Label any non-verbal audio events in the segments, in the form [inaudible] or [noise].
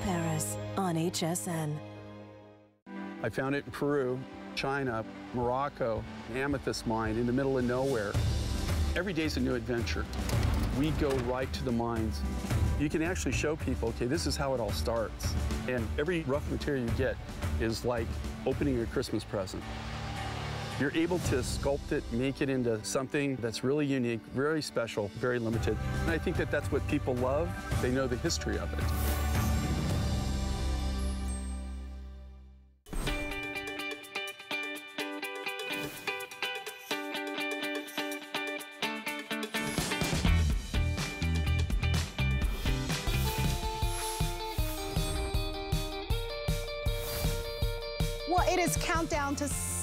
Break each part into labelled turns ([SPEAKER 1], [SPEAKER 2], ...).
[SPEAKER 1] Paris on HSN.
[SPEAKER 2] I found it in Peru, China, Morocco, amethyst mine in the middle of nowhere. Every day's a new adventure. We go right to the mines. You can actually show people, okay, this is how it all starts. And every rough material you get is like opening a Christmas present. You're able to sculpt it, make it into something that's really unique, very special, very limited. And I think that that's what people love. They know the history of it.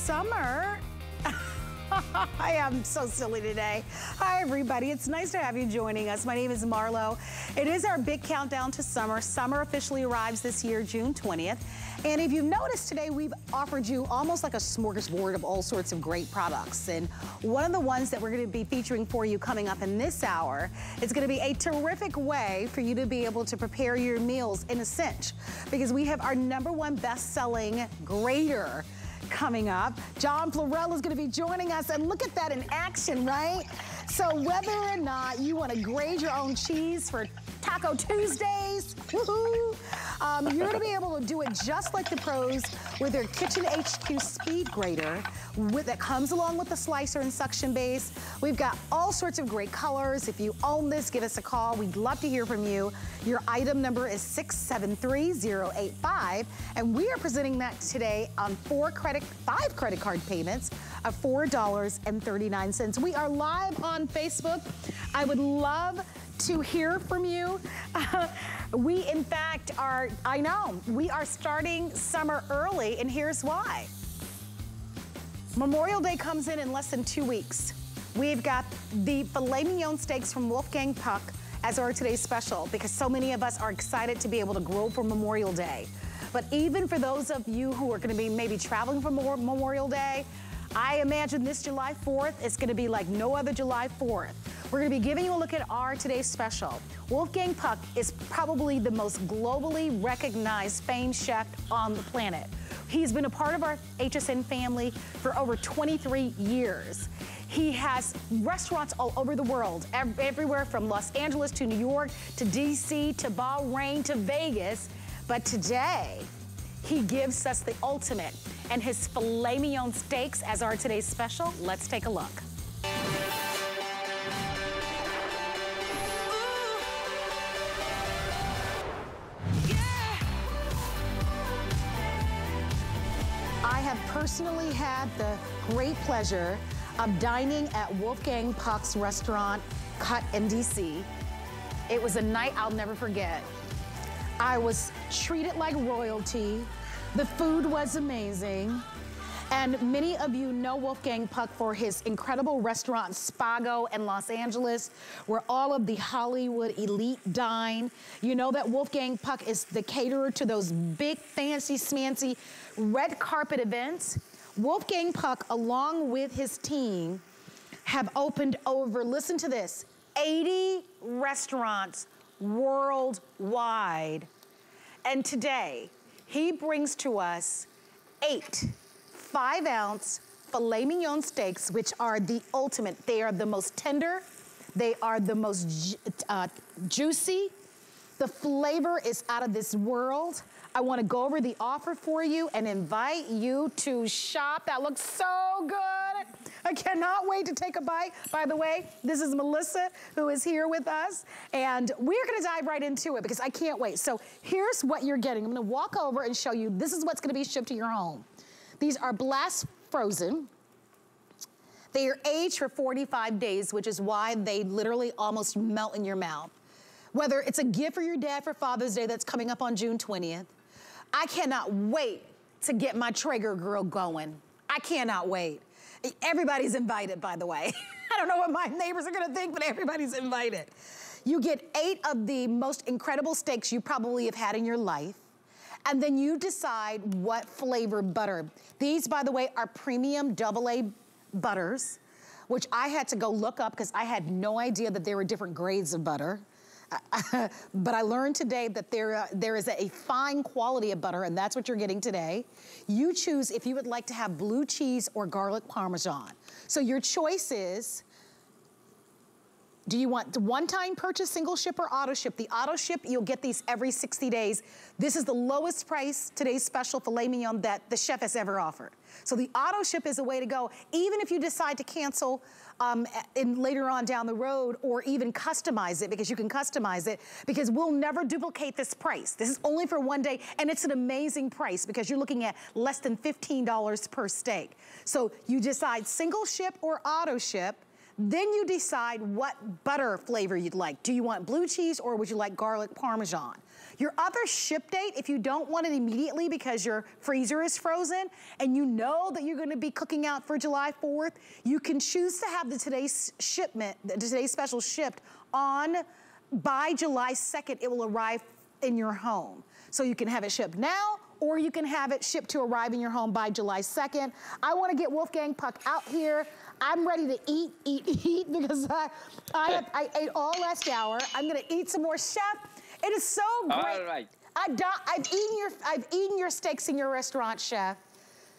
[SPEAKER 3] Summer. [laughs] I am so silly today. Hi, everybody. It's nice to have you joining us. My name is Marlo. It is our big countdown to summer. Summer officially arrives this year, June 20th. And if you've noticed today, we've offered you almost like a smorgasbord of all sorts of great products. And one of the ones that we're gonna be featuring for you coming up in this hour is gonna be a terrific way for you to be able to prepare your meals in a cinch. Because we have our number one best-selling grater coming up. Jon Florell is gonna be joining us, and look at that in action, right? So whether or not you wanna grade your own cheese for Taco Tuesdays! Um, you're gonna be able to do it just like the pros with their Kitchen HQ Speed Grater with, that comes along with the slicer and suction base. We've got all sorts of great colors. If you own this, give us a call. We'd love to hear from you. Your item number is 673085, and we are presenting that today on four credit, five credit card payments of $4.39. We are live on Facebook. I would love to hear from you. [laughs] we, in fact, are, I know, we are starting summer early, and here's why. Memorial Day comes in in less than two weeks. We've got the filet mignon steaks from Wolfgang Puck as our today's special because so many of us are excited to be able to grow for Memorial Day. But even for those of you who are gonna be maybe traveling for Memorial Day, I imagine this July 4th is gonna be like no other July 4th. We're gonna be giving you a look at our today's special. Wolfgang Puck is probably the most globally recognized famed chef on the planet. He's been a part of our HSN family for over 23 years. He has restaurants all over the world, ev everywhere from Los Angeles to New York to DC to Bahrain to Vegas. But today, he gives us the ultimate and his filet mignon steaks as our today's special. Let's take a look. I have personally had the great pleasure of dining at Wolfgang Puck's restaurant, Cut in DC. It was a night I'll never forget. I was treated like royalty. The food was amazing. And many of you know Wolfgang Puck for his incredible restaurant Spago in Los Angeles, where all of the Hollywood elite dine. You know that Wolfgang Puck is the caterer to those big, fancy, smancy red carpet events. Wolfgang Puck, along with his team, have opened over, listen to this, 80 restaurants worldwide. And today, he brings to us eight five ounce filet mignon steaks, which are the ultimate. They are the most tender. They are the most uh, juicy. The flavor is out of this world. I wanna go over the offer for you and invite you to shop. That looks so good. I cannot wait to take a bite. By the way, this is Melissa who is here with us and we're gonna dive right into it because I can't wait. So here's what you're getting. I'm gonna walk over and show you, this is what's gonna be shipped to your home. These are blast frozen. They are aged for 45 days, which is why they literally almost melt in your mouth. Whether it's a gift for your dad for Father's Day that's coming up on June 20th, I cannot wait to get my Traeger grill going. I cannot wait. Everybody's invited, by the way. [laughs] I don't know what my neighbors are gonna think, but everybody's invited. You get eight of the most incredible steaks you probably have had in your life and then you decide what flavor butter. These, by the way, are premium double A butters, which I had to go look up because I had no idea that there were different grades of butter. [laughs] but I learned today that there, uh, there is a fine quality of butter, and that's what you're getting today. You choose if you would like to have blue cheese or garlic parmesan. So your choice is do you want one-time purchase, single ship, or auto ship? The auto ship, you'll get these every 60 days. This is the lowest price, today's special filet mignon that the chef has ever offered. So the auto ship is a way to go. Even if you decide to cancel um, in, later on down the road or even customize it because you can customize it because we'll never duplicate this price. This is only for one day and it's an amazing price because you're looking at less than $15 per steak. So you decide single ship or auto ship then you decide what butter flavor you'd like. Do you want blue cheese or would you like garlic parmesan? Your other ship date, if you don't want it immediately because your freezer is frozen and you know that you're gonna be cooking out for July 4th, you can choose to have the today's shipment, the today's special shipped on, by July 2nd, it will arrive in your home. So you can have it shipped now or you can have it shipped to arrive in your home by July 2nd. I wanna get Wolfgang Puck out here. I'm ready to eat, eat, [laughs] eat because I, I, I ate all last hour. I'm gonna eat some more. Chef, it is so great.
[SPEAKER 4] All right.
[SPEAKER 3] I've, I've, eaten your, I've eaten your steaks in your restaurant, Chef.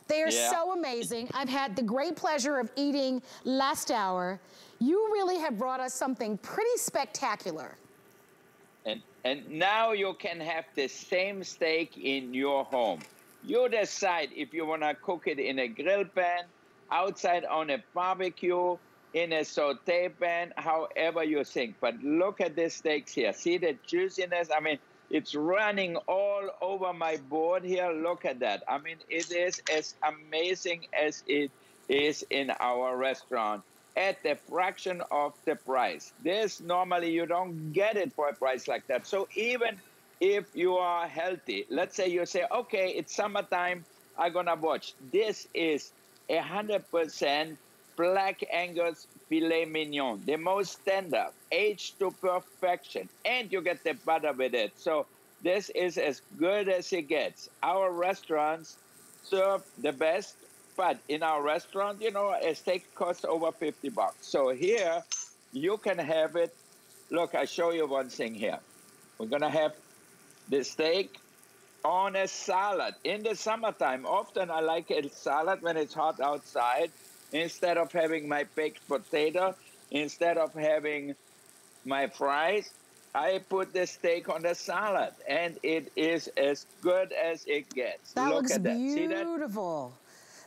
[SPEAKER 3] They are yeah. so amazing. I've had the great pleasure of eating last hour. You really have brought us something pretty spectacular.
[SPEAKER 4] And, and now you can have the same steak in your home. You decide if you want to cook it in a grill pan, outside on a barbecue, in a saute pan, however you think. But look at the steaks here. See the juiciness? I mean, it's running all over my board here. Look at that. I mean, it is as amazing as it is in our restaurant at the fraction of the price. This normally you don't get it for a price like that. So even if you are healthy, let's say you say, okay, it's summertime, I'm gonna watch. This is 100% black Angus filet mignon, the most tender, aged to perfection, and you get the butter with it. So this is as good as it gets. Our restaurants serve the best, but in our restaurant, you know, a steak costs over 50 bucks. So here, you can have it. Look, I show you one thing here. We're gonna have the steak on a salad in the summertime. Often I like a salad when it's hot outside instead of having my baked potato, instead of having my fries. I put the steak on the salad, and it is as good as it gets.
[SPEAKER 3] That
[SPEAKER 4] Look
[SPEAKER 3] looks
[SPEAKER 4] at that.
[SPEAKER 3] beautiful.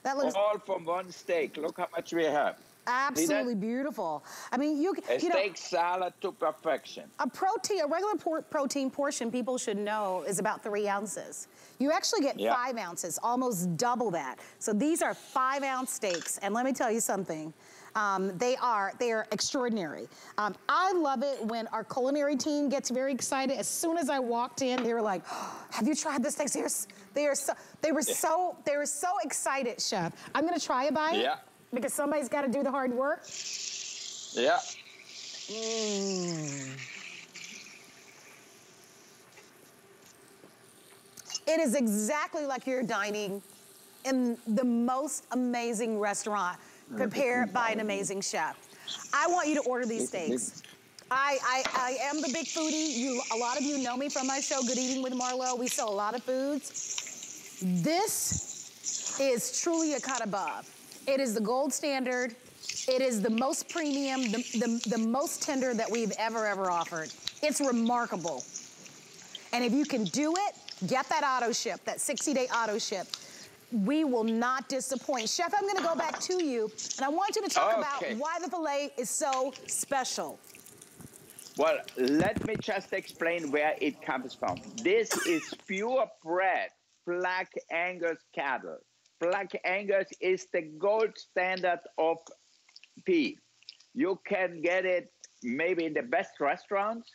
[SPEAKER 3] That? that looks
[SPEAKER 4] all from one steak. Look how much we have.
[SPEAKER 3] Absolutely beautiful. I mean, you,
[SPEAKER 4] a
[SPEAKER 3] you
[SPEAKER 4] steak
[SPEAKER 3] know,
[SPEAKER 4] salad to perfection.
[SPEAKER 3] A protein, a regular por protein portion, people should know, is about three ounces. You actually get yeah. five ounces, almost double that. So these are five ounce steaks. And let me tell you something. Um, they are, they are extraordinary. Um, I love it when our culinary team gets very excited. As soon as I walked in, they were like, oh, have you tried steaks? They, are, they, are so, they were yeah. so, they were so excited, chef. I'm gonna try a bite.
[SPEAKER 4] Yeah
[SPEAKER 3] because somebody's got to do the hard work.
[SPEAKER 4] Yeah.
[SPEAKER 3] Mm. It is exactly like you're dining in the most amazing restaurant prepared by an amazing chef. I want you to order these steaks. I, I, I am the big foodie. You, a lot of you know me from my show, Good Eating with Marlo. We sell a lot of foods. This is truly a cut above. It is the gold standard. It is the most premium, the, the, the most tender that we've ever, ever offered. It's remarkable. And if you can do it, get that auto ship, that 60-day auto ship. We will not disappoint. Chef, I'm gonna go back to you, and I want you to talk okay. about why the filet is so special.
[SPEAKER 4] Well, let me just explain where it comes from. This is pure bred black Angus cattle. Black Angus is the gold standard of beef. You can get it maybe in the best restaurants,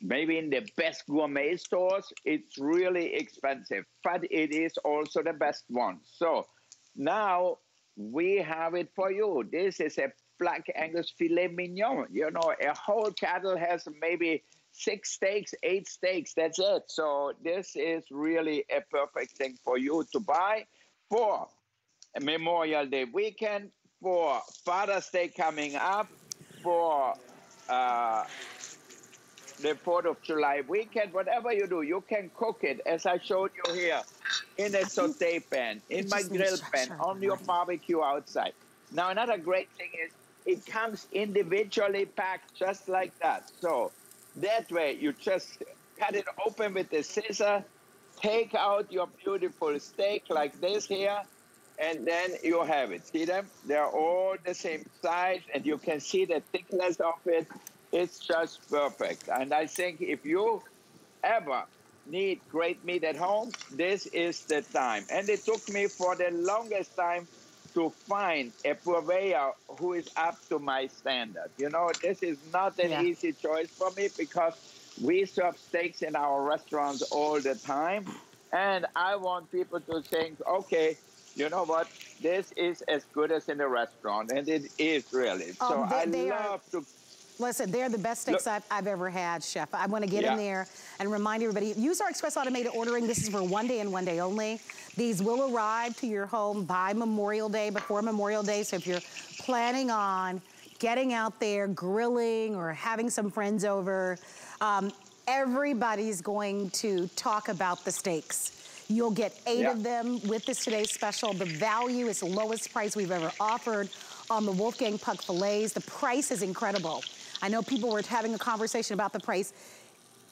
[SPEAKER 4] maybe in the best gourmet stores. It's really expensive, but it is also the best one. So now we have it for you. This is a Black Angus filet mignon. You know, a whole cattle has maybe six steaks, eight steaks. That's it. So this is really a perfect thing for you to buy for Memorial Day weekend, for Father's Day coming up, for uh, the 4th of July weekend, whatever you do, you can cook it as I showed you here in a saute pan, in my grill pan, on your barbecue outside. Now, another great thing is it comes individually packed just like that. So that way you just cut it open with the scissor, take out your beautiful steak like this here, and then you have it. See them? They're all the same size, and you can see the thickness of it. It's just perfect. And I think if you ever need great meat at home, this is the time. And it took me for the longest time to find a purveyor who is up to my standard. You know, this is not an yeah. easy choice for me because we serve steaks in our restaurants all the time. And I want people to think, okay, you know what? This is as good as in a restaurant, and it is really. Um, so they, I they love are, to.
[SPEAKER 3] Listen, they're the best steaks I've, I've, ever had, Chef. I want to get yeah. in there and remind everybody, use our express automated ordering. This is for one day and one day only. These will arrive to your home by Memorial Day, before Memorial Day. So if you're planning on getting out there, grilling, or having some friends over, um, everybody's going to talk about the steaks. You'll get eight yeah. of them with this today's special. The value is the lowest price we've ever offered on the Wolfgang Puck fillets. The price is incredible. I know people were having a conversation about the price.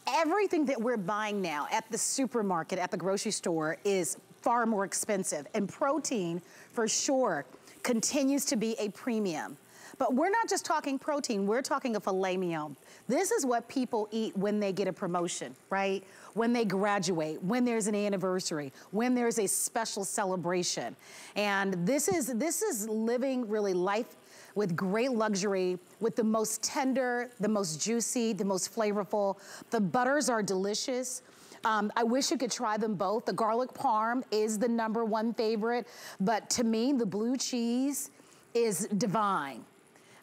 [SPEAKER 3] Everything that we're buying now at the supermarket, at the grocery store is far more expensive. And protein, for sure, continues to be a premium. But we're not just talking protein, we're talking a filet mignon. This is what people eat when they get a promotion, right? When they graduate, when there's an anniversary, when there's a special celebration. And this is, this is living really life with great luxury, with the most tender, the most juicy, the most flavorful. The butters are delicious. Um, I wish you could try them both. The garlic parm is the number one favorite, but to me, the blue cheese is divine.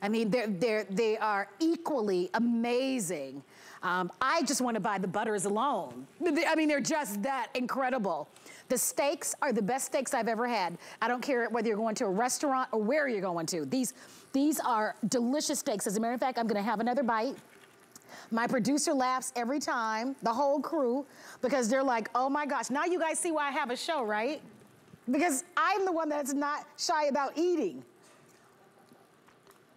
[SPEAKER 3] I mean, they're, they're, they are equally amazing. Um, I just want to buy the butters alone. I mean, they're just that incredible. The steaks are the best steaks I've ever had. I don't care whether you're going to a restaurant or where you're going to. These, these are delicious steaks. As a matter of fact, I'm gonna have another bite. My producer laughs every time, the whole crew, because they're like, oh my gosh, now you guys see why I have a show, right? Because I'm the one that's not shy about eating.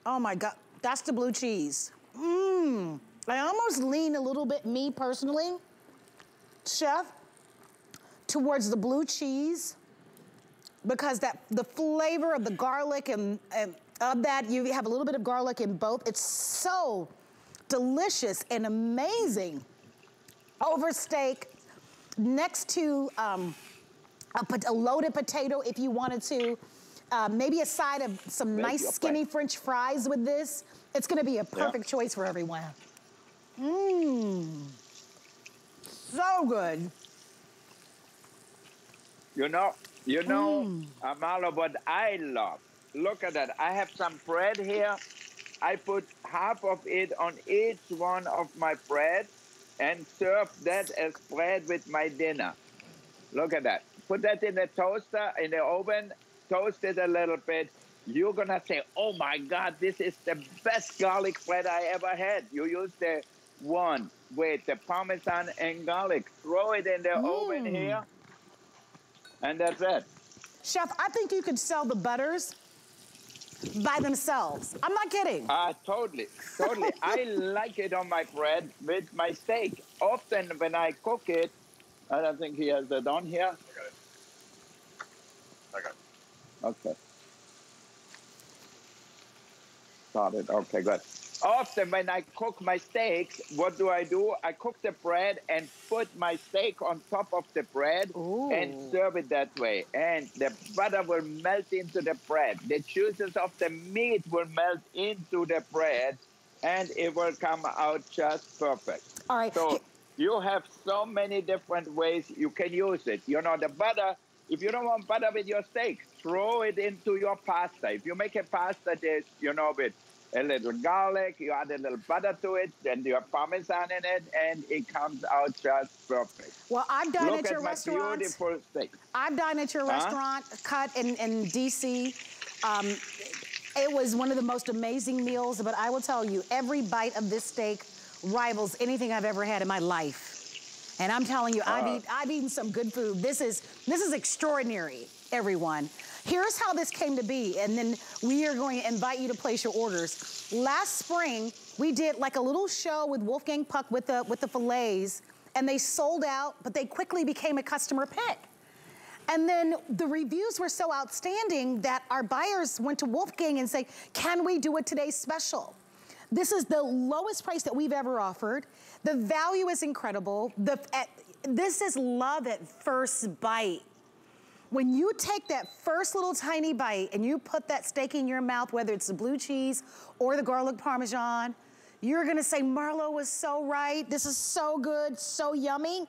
[SPEAKER 3] Oh my God, that's the blue cheese. Mmm. I almost lean a little bit, me personally, chef, towards the blue cheese because that the flavor of the garlic and, and of that, you have a little bit of garlic in both. It's so delicious and amazing. Over steak, next to um, a, a loaded potato if you wanted to. Uh, maybe a side of some nice skinny French fries with this. It's gonna be a perfect yeah. choice for everyone. Mmm, so good.
[SPEAKER 4] You know, you know, mm. Amala, what I love. Look at that. I have some bread here. I put half of it on each one of my bread and serve that as bread with my dinner. Look at that. Put that in the toaster, in the oven, toast it a little bit, you're gonna say, oh my God, this is the best garlic bread I ever had. You use the one with the Parmesan and garlic. Throw it in the mm. oven here, and that's it.
[SPEAKER 3] Chef, I think you could sell the butters by themselves. I'm not kidding.
[SPEAKER 4] Ah, uh, totally, totally. [laughs] I like it on my bread with my steak. Often when I cook it, I don't think he has that on here. I got it. I got it. Okay. Got it. Okay, good. Often when I cook my steaks, what do I do? I cook the bread and put my steak on top of the bread Ooh. and serve it that way. And the butter will melt into the bread. The juices of the meat will melt into the bread and it will come out just perfect.
[SPEAKER 3] All right.
[SPEAKER 4] So you have so many different ways you can use it. You know, the butter, if you don't want butter with your steak, throw it into your pasta. If you make a pasta dish, you know, with a little garlic, you add a little butter to it, then you have parmesan in it, and it comes out just perfect.
[SPEAKER 3] Well, I've done Look at your restaurant.
[SPEAKER 4] beautiful steak.
[SPEAKER 3] I've done at your huh? restaurant, cut in, in D.C. Um, it was one of the most amazing meals, but I will tell you, every bite of this steak rivals anything I've ever had in my life. And I'm telling you, I've, uh. eat, I've eaten some good food. This is, this is extraordinary, everyone. Here's how this came to be, and then we are going to invite you to place your orders. Last spring, we did like a little show with Wolfgang Puck with the, with the fillets, and they sold out, but they quickly became a customer pick. And then the reviews were so outstanding that our buyers went to Wolfgang and say, can we do a today's special? This is the lowest price that we've ever offered. The value is incredible. The, at, this is love at first bite. When you take that first little tiny bite and you put that steak in your mouth, whether it's the blue cheese or the garlic parmesan, you're gonna say, Marlo was so right. This is so good, so yummy.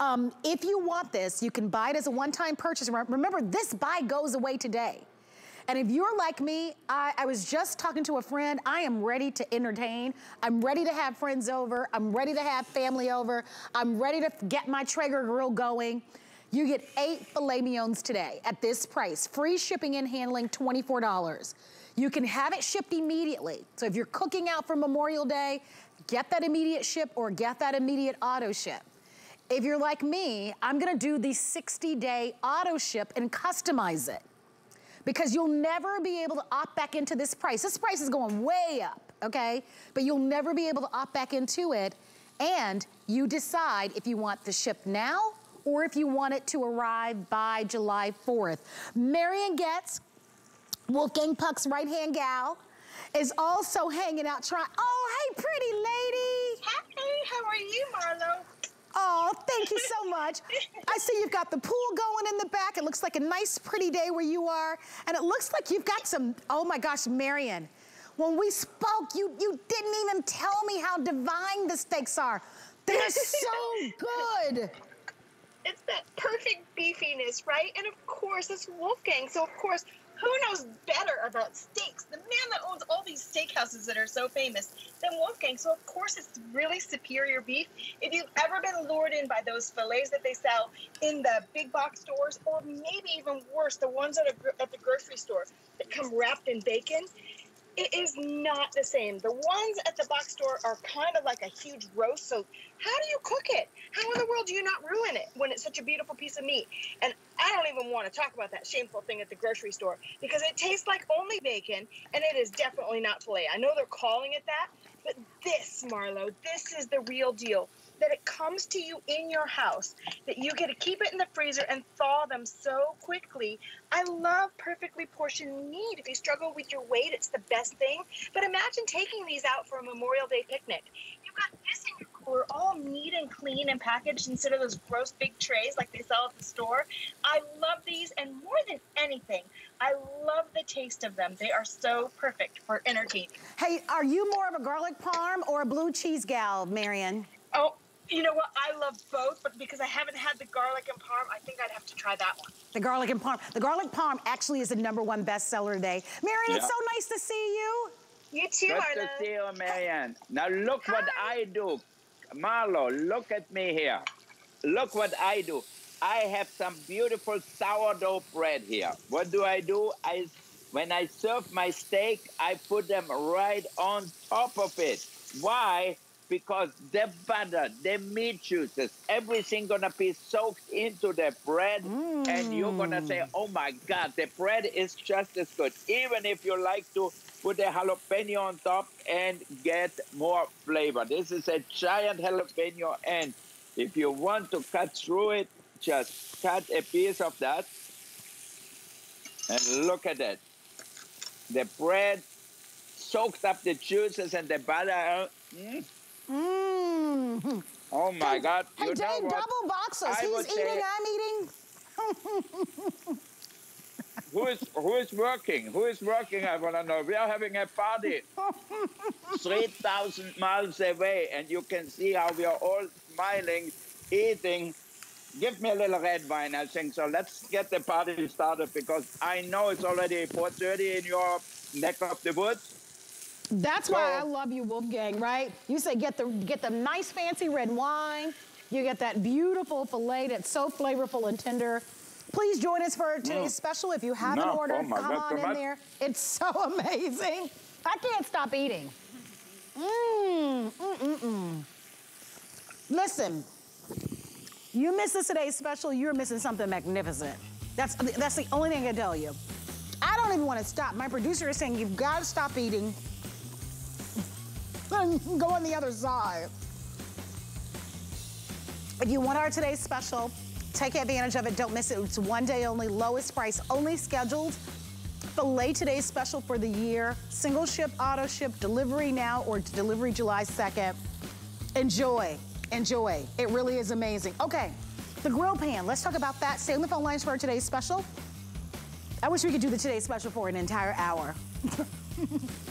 [SPEAKER 3] Um, if you want this, you can buy it as a one-time purchase. Remember, this buy goes away today. And if you're like me, I, I, was just talking to a friend, I am ready to entertain. I'm ready to have friends over. I'm ready to have family over. I'm ready to get my Traeger grill going. You get eight filet mignons today at this price. Free shipping and handling, $24. You can have it shipped immediately. So if you're cooking out for Memorial Day, get that immediate ship or get that immediate auto ship. If you're like me, I'm gonna do the 60 day auto ship and customize it because you'll never be able to opt back into this price. This price is going way up, okay? But you'll never be able to opt back into it and you decide if you want the ship now or if you want it to arrive by July 4th. Marian Getz, Wolfgang Puck's right-hand gal, is also hanging out trying, oh, hey, pretty lady.
[SPEAKER 5] Hi, how are you, Marlo?
[SPEAKER 3] Oh, thank you so much. I see you've got the pool going in the back. It looks like a nice, pretty day where you are. And it looks like you've got some, oh my gosh, Marian. When we spoke, you, you didn't even tell me how divine the steaks are. They're so [laughs] good.
[SPEAKER 5] It's that perfect beefiness, right? And of course, it's Wolfgang. So, of course, who knows better about steaks? The man that owns all these steakhouses that are so famous than Wolfgang. So of course it's really superior beef. If you've ever been lured in by those fillets that they sell in the big box stores, or maybe even worse, the ones at, a, at the grocery store that come wrapped in bacon, it is not the same. The ones at the box store are kind of like a huge roast. So how do you cook it? How in the world do you not ruin it when it's such a beautiful piece of meat? And I don't even want to talk about that shameful thing at the grocery store because it tastes like only bacon and it is definitely not filet. I know they're calling it that, but this, Marlo, this is the real deal that it comes to you in your house, that you get to keep it in the freezer and thaw them so quickly. I love perfectly portioned meat. If you struggle with your weight, it's the best thing. But imagine taking these out for a Memorial Day picnic. You've got this in your cooler, all neat and clean and packaged instead of those gross big trays like they sell at the store. I love these, and more than anything, I love the taste of them. They are so perfect for entertaining.
[SPEAKER 3] Hey, are you more of a garlic parm or a blue cheese gal, Marian?
[SPEAKER 5] Oh, you know what? I love both, but because I haven't had the garlic and parm, I think I'd have to try that one.
[SPEAKER 3] The garlic and parm. The garlic parm actually is the number one bestseller today. Marian, yeah. it's so nice to see you.
[SPEAKER 5] You too,
[SPEAKER 4] Good
[SPEAKER 5] Arla.
[SPEAKER 4] to see you, Marianne. Now look Hi. what I do. Marlo, look at me here. Look what I do. I have some beautiful sourdough bread here. What do I do? I, when I serve my steak, I put them right on top of it. Why? Because the butter, the meat juices, everything gonna be soaked into the bread, mm. and you're gonna say, "Oh my God, the bread is just as good." Even if you like to put a jalapeno on top and get more flavor. This is a giant jalapeno, and if you want to cut through it, just cut a piece of that, and look at it. The bread soaked up the juices and the butter. Mm.
[SPEAKER 3] Mm.
[SPEAKER 4] Oh my
[SPEAKER 3] hey,
[SPEAKER 4] God!
[SPEAKER 3] You hey, Dave, double boxes. I He's eating. I'm eating. [laughs]
[SPEAKER 4] who is who is working? Who is working? I want to know. We are having a party, [laughs] three thousand miles away, and you can see how we are all smiling, eating. Give me a little red wine, I think so. Let's get the party started because I know it's already 4:30 in your neck of the woods.
[SPEAKER 3] That's why I love you, Wolfgang, right? You say get the get the nice fancy red wine. You get that beautiful filet that's so flavorful and tender. Please join us for today's mm. special. If you haven't no. ordered, oh come God, on in there. It's so [laughs] amazing. I can't stop eating. Mmm, mm, mm, mm. Listen, you miss this today's special, you're missing something magnificent. That's, that's the only thing I can tell you. I don't even want to stop. My producer is saying you've got to stop eating and go on the other side. If you want our today's special, take advantage of it. Don't miss it. It's one day only, lowest price, only scheduled. Filet today's special for the year. Single ship, auto ship, delivery now or delivery July 2nd. Enjoy, enjoy. It really is amazing. Okay, the grill pan. Let's talk about that. Stay on the phone lines for our today's special. I wish we could do the today's special for an entire hour. [laughs]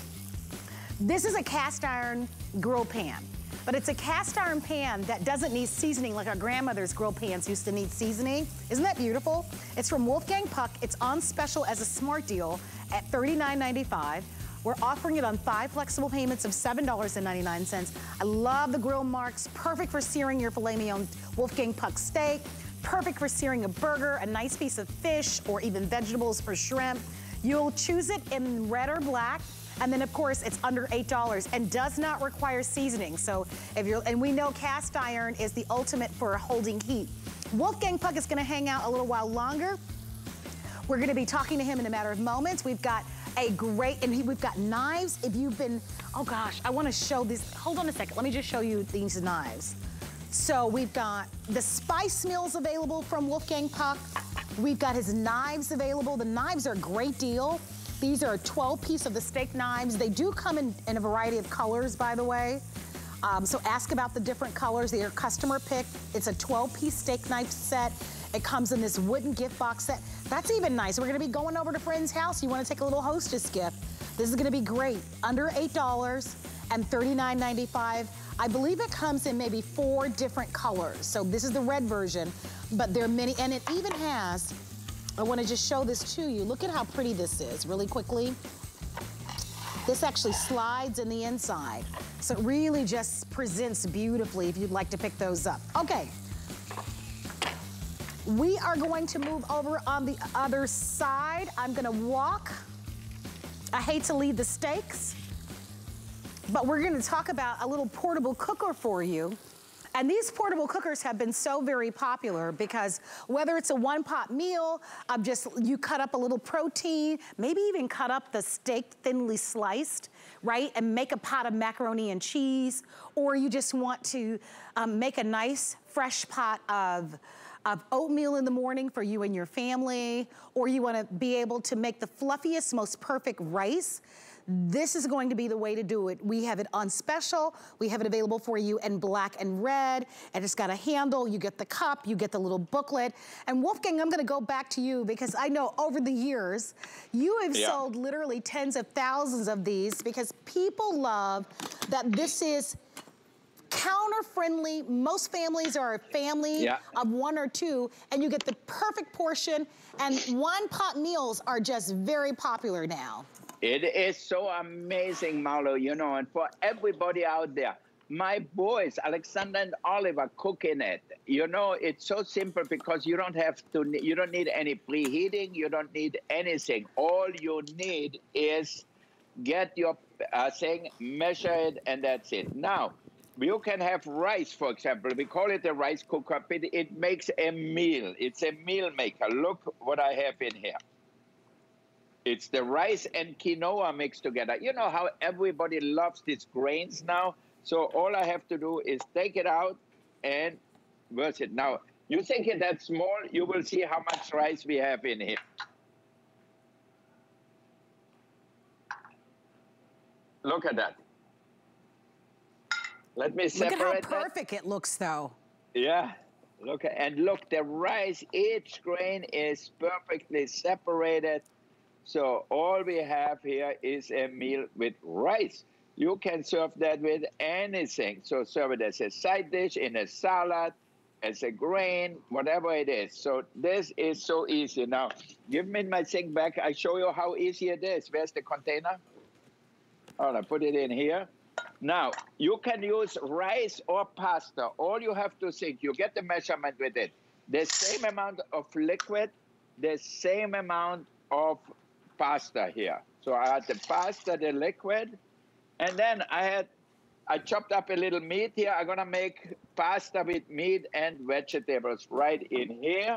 [SPEAKER 3] this is a cast iron grill pan. But it's a cast iron pan that doesn't need seasoning like our grandmother's grill pans used to need seasoning. Isn't that beautiful? It's from Wolfgang Puck. It's on special as a smart deal at $39.95. We're offering it on five flexible payments of $7.99. I love the grill marks. Perfect for searing your filet mignon Wolfgang Puck steak. Perfect for searing a burger, a nice piece of fish, or even vegetables or shrimp. You'll choose it in red or black. And then of course it's under $8 and does not require seasoning. So if you're, and we know cast iron is the ultimate for holding heat. Wolfgang Puck is gonna hang out a little while longer. We're gonna be talking to him in a matter of moments. We've got a great, and we've got knives. If you've been, oh gosh, I wanna show these. Hold on a second, let me just show you these knives. So we've got the spice meals available from Wolfgang Puck. We've got his knives available. The knives are a great deal. These are a 12 piece of the steak knives. They do come in, in a variety of colors, by the way. Um, so ask about the different colors. They are customer picked. It's a 12 piece steak knife set. It comes in this wooden gift box set. That's even nice. We're gonna be going over to friend's house. You wanna take a little hostess gift. This is gonna be great. Under $8 and $39.95. I believe it comes in maybe four different colors. So this is the red version, but there are many, and it even has I wanna just show this to you. Look at how pretty this is, really quickly. This actually slides in the inside. So it really just presents beautifully if you'd like to pick those up. Okay. We are going to move over on the other side. I'm gonna walk. I hate to leave the steaks, but we're gonna talk about a little portable cooker for you and these portable cookers have been so very popular because whether it's a one pot meal, um, just you cut up a little protein, maybe even cut up the steak thinly sliced, right? And make a pot of macaroni and cheese, or you just want to um, make a nice fresh pot of of oatmeal in the morning for you and your family, or you wanna be able to make the fluffiest, most perfect rice this is going to be the way to do it. We have it on special. We have it available for you in black and red. And it's got a handle. You get the cup. You get the little booklet. And Wolfgang, I'm going to go back to you because I know over the years, you have yeah. sold literally tens of thousands of these because people love that this is counter friendly. Most families are a family yeah. of one or two, and you get the perfect portion. And one pot meals are just very popular now.
[SPEAKER 4] It is so amazing, Marlo, you know, and for everybody out there, my boys, Alexander and Oliver, cooking it. You know, it's so simple because you don't have to, you don't need any preheating, you don't need anything. All you need is get your uh, thing, measure it, and that's it. Now, you can have rice, for example. We call it a rice cooker, but it makes a meal. It's a meal maker. Look what I have in here. It's the rice and quinoa mixed together. You know how everybody loves these grains now? So all I have to do is take it out and verse it. Now, you think it that small, you will see how much rice we have in here. Look at that. Let me separate
[SPEAKER 3] Look at how perfect that. it looks, though.
[SPEAKER 4] Yeah. Look, and look, the rice, each grain is perfectly separated. So all we have here is a meal with rice. You can serve that with anything. So serve it as a side dish, in a salad, as a grain, whatever it is. So this is so easy. Now, give me my thing back. I show you how easy it is. Where's the container? All right, put it in here. Now, you can use rice or pasta. All you have to think, you get the measurement with it. The same amount of liquid, the same amount of pasta here. So I had the pasta, the liquid, and then I had I chopped up a little meat here. I'm gonna make pasta with meat and vegetables right in here.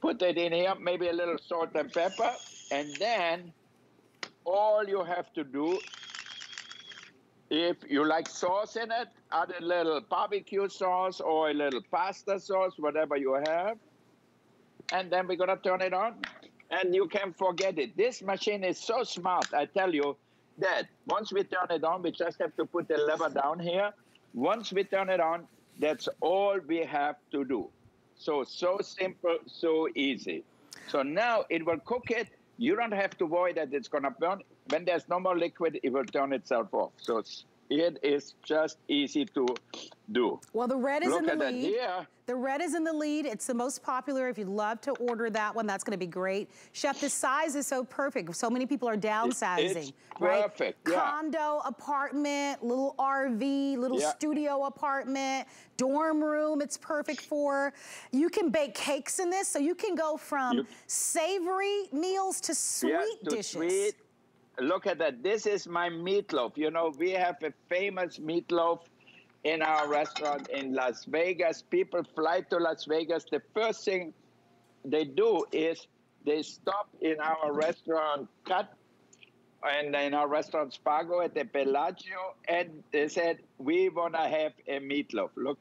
[SPEAKER 4] Put it in here, maybe a little salt and pepper, and then all you have to do, if you like sauce in it, add a little barbecue sauce or a little pasta sauce, whatever you have. And then we're gonna turn it on, and you can forget it. This machine is so smart, I tell you, that once we turn it on, we just have to put the lever down here. Once we turn it on, that's all we have to do. So, so simple, so easy. So now it will cook it. You don't have to worry that it's going to burn. When there's no more liquid, it will turn itself off. So it is just easy to do.
[SPEAKER 3] Well, the red is
[SPEAKER 4] Look
[SPEAKER 3] in the lead.
[SPEAKER 4] here.
[SPEAKER 3] The red is in the lead. It's the most popular. If you'd love to order that one, that's gonna be great. Chef, the size is so perfect. So many people are downsizing,
[SPEAKER 4] It's
[SPEAKER 3] right?
[SPEAKER 4] perfect, yeah.
[SPEAKER 3] Condo, apartment, little RV, little
[SPEAKER 4] Yeah.
[SPEAKER 3] studio apartment, dorm room it's perfect for. You can bake cakes in this, so you can go from
[SPEAKER 4] You-
[SPEAKER 3] savory meals to sweet
[SPEAKER 4] yeah, to
[SPEAKER 3] dishes.
[SPEAKER 4] Sweet. Look at that. This is my meatloaf. You know, we have a famous meatloaf in our restaurant in Las Vegas. People fly to Las Vegas. The first thing they do is they stop in our restaurant cut and in our restaurant Spago at the Bellagio and they said, we want to have a meatloaf. Look,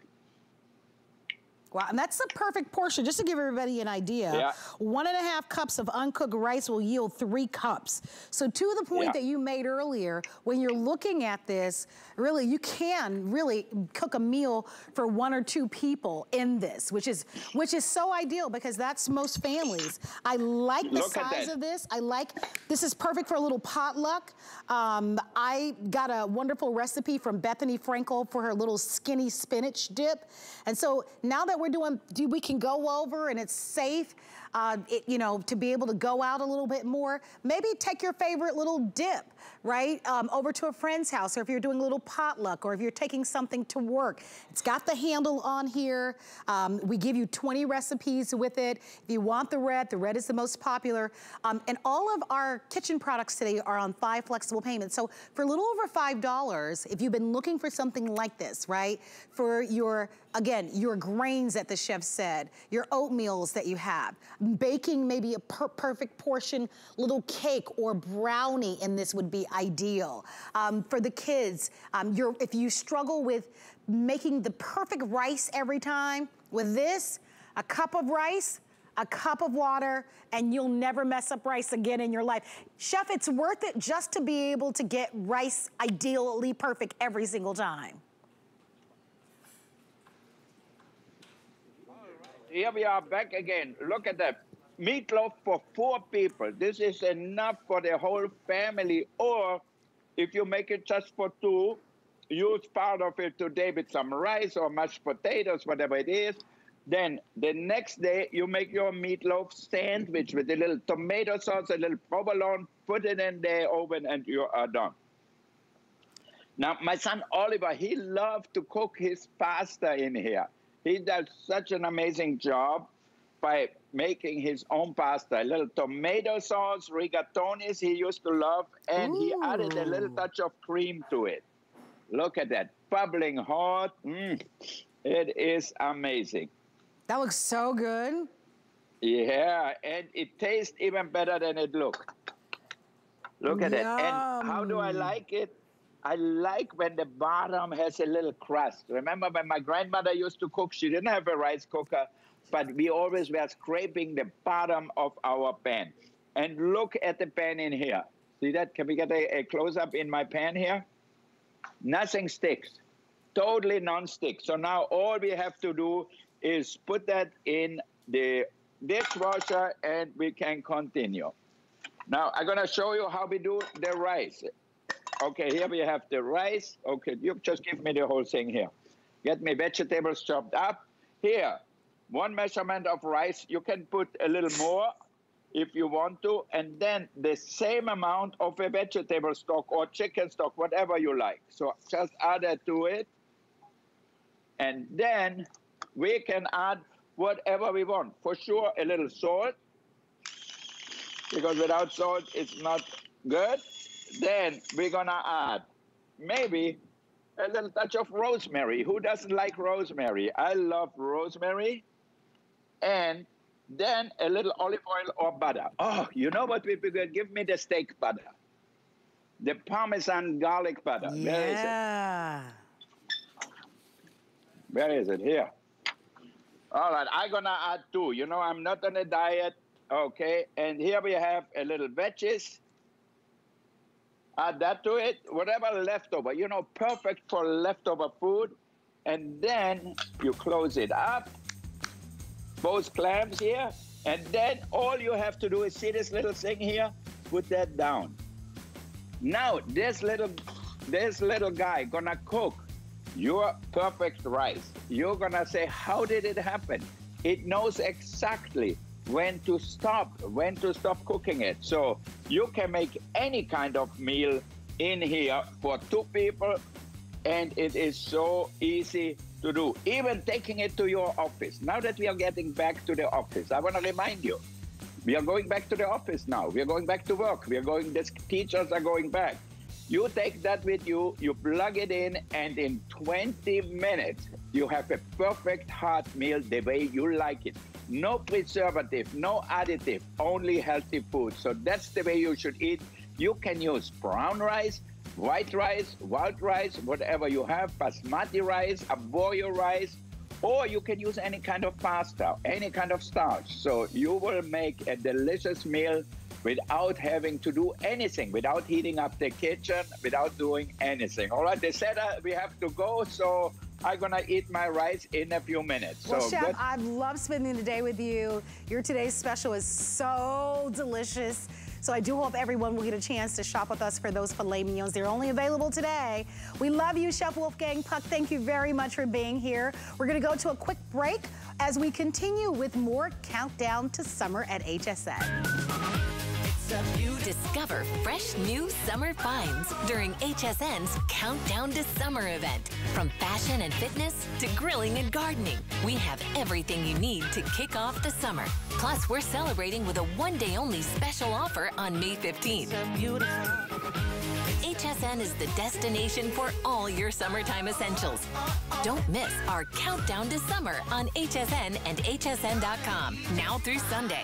[SPEAKER 3] Wow, and that's the perfect portion. Just to give everybody an idea,
[SPEAKER 4] Yeah.
[SPEAKER 3] one and a half cups of uncooked rice will yield three cups. So to the point
[SPEAKER 4] Yeah.
[SPEAKER 3] that you made earlier, when you're looking at this, really, you can really cook a meal for one or two people in this, which is which is so ideal because that's most families. I like the
[SPEAKER 4] Look
[SPEAKER 3] size of this. I like, this is perfect for a little potluck. Um, I got a wonderful recipe from Bethenny Frankel for her little skinny spinach dip. And so now that we're doing, do- we can go over and it's safe, uh, it, you know, to be able to go out a little bit more, maybe take your favorite little dip, right, um, over to a friend's house, or if you're doing a little potluck, or if you're taking something to work. It's got the handle on here. Um, we give you 20 recipes with it. If you want the red, the red is the most popular. Um, and all of our kitchen products today are on five flexible payments. So for a little over $5, if you've been looking for something like this, right, for your, again, your grains that the chef said, your oatmeals that you have, baking maybe a per perfect portion little cake or brownie in this would be ideal. Um, for the kids, um, if you struggle with making the perfect rice every time, with this, a cup of rice, a cup of water, and you'll never mess up rice again in your life. Chef, it's worth it just to be able to get rice ideally perfect every single time.
[SPEAKER 4] Here we are back again. Look at that. Meatloaf for four people. This is enough for the whole family. Or if you make it just for two, use part of it today with some rice or mashed potatoes, whatever it is. Then the next day, you make your meatloaf sandwich with a little tomato sauce, a little provolone, put it in the oven, and you are done. Now, my son Oliver, he loved to cook his pasta in here. He does such an amazing job by making his own pasta. A little tomato sauce, rigatonis he used to love, and he added a little touch of cream to it. Look at that, bubbling hot. Mm, it is amazing.
[SPEAKER 3] That looks so good.
[SPEAKER 4] Yeah, and it tastes even better than it looked. Look at that. And how do I like it? I like when the bottom has a little crust. Remember when my grandmother used to cook, she didn't have a rice cooker, but we always were scraping the bottom of our pan. And look at the pan in here. See that? Can we get a, a close up in my pan here? Nothing sticks. Totally non-stick. So now all we have to do is put that in the dishwasher and we can continue. Now I'm gonna show you how we do the rice. Okay, here we have the rice. Okay, you just give me the whole thing here. Get me vegetables chopped up. Here, one measurement of rice. You can put a little more if you want to, and then the same amount of a vegetable stock or chicken stock, whatever you like. So just add that to it. And then we can add whatever we want. For sure, a little salt, because without salt, it's not good. Then we're gonna add maybe a little touch of rosemary. Who doesn't like rosemary? I love rosemary. And then a little olive oil or butter. Oh, you know what we could give me the steak butter. The Parmesan garlic butter.
[SPEAKER 3] Yeah.
[SPEAKER 4] Where is it? Where is it? Here. All right, I'm gonna add two. You know, I'm not on a diet. Okay, and here we have a little veggies. Add that to it, whatever leftover, you know, perfect for leftover food. And then you close it up, both clams here. And then all you have to do is see this little thing here, put that down. Now, this little, this little guy gonna cook your perfect rice. You're gonna say, how did it happen? It knows exactly when to stop, when to stop cooking it. So you can make any kind of meal in here for two people, and it is so easy to do. Even taking it to your office. Now that we are getting back to the office, I want to remind you, we are going back to the office now. We are going back to work. We are going, the teachers are going back. You take that with you, you plug it in, and in 20 minutes, you have a perfect hot meal the way you like it. No preservative, no additive, only healthy food. So that's the way you should eat. You can use brown rice, white rice, wild rice, whatever you have, basmati rice, arborio rice, or you can use any kind of pasta, any kind of starch. So you will make a delicious meal without having to do anything, without heating up the kitchen, without doing anything. All right, they said uh, we have to go, so I'm gonna eat my rice in a few minutes.
[SPEAKER 3] Well,
[SPEAKER 4] so
[SPEAKER 3] Chef, I love spending the day with you. Your today's special is so delicious. So I do hope everyone will get a chance to shop with us for those filet mignons. They're only available today. We love you, Chef Wolfgang Puck. Thank you very much for being here. We're gonna go to a quick break as we continue with more Countdown to Summer at HSN.
[SPEAKER 6] Discover fresh new summer finds during HSN's Countdown to Summer event. From fashion and fitness to grilling and gardening, we have everything you need to kick off the summer. Plus, we're celebrating with a one day only special offer on May 15th. HSN is the destination for all your summertime essentials. Don't miss our Countdown to Summer on HSN and HSN.com now through Sunday.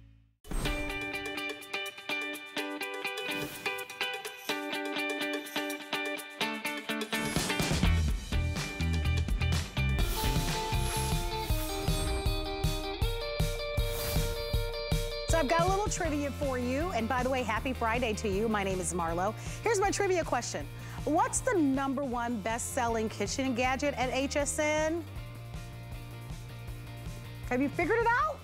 [SPEAKER 3] I've got a little trivia for you. And by the way, happy Friday to you. My name is Marlo. Here's my trivia question. What's the number one best-selling kitchen gadget at HSN? Have you figured it out?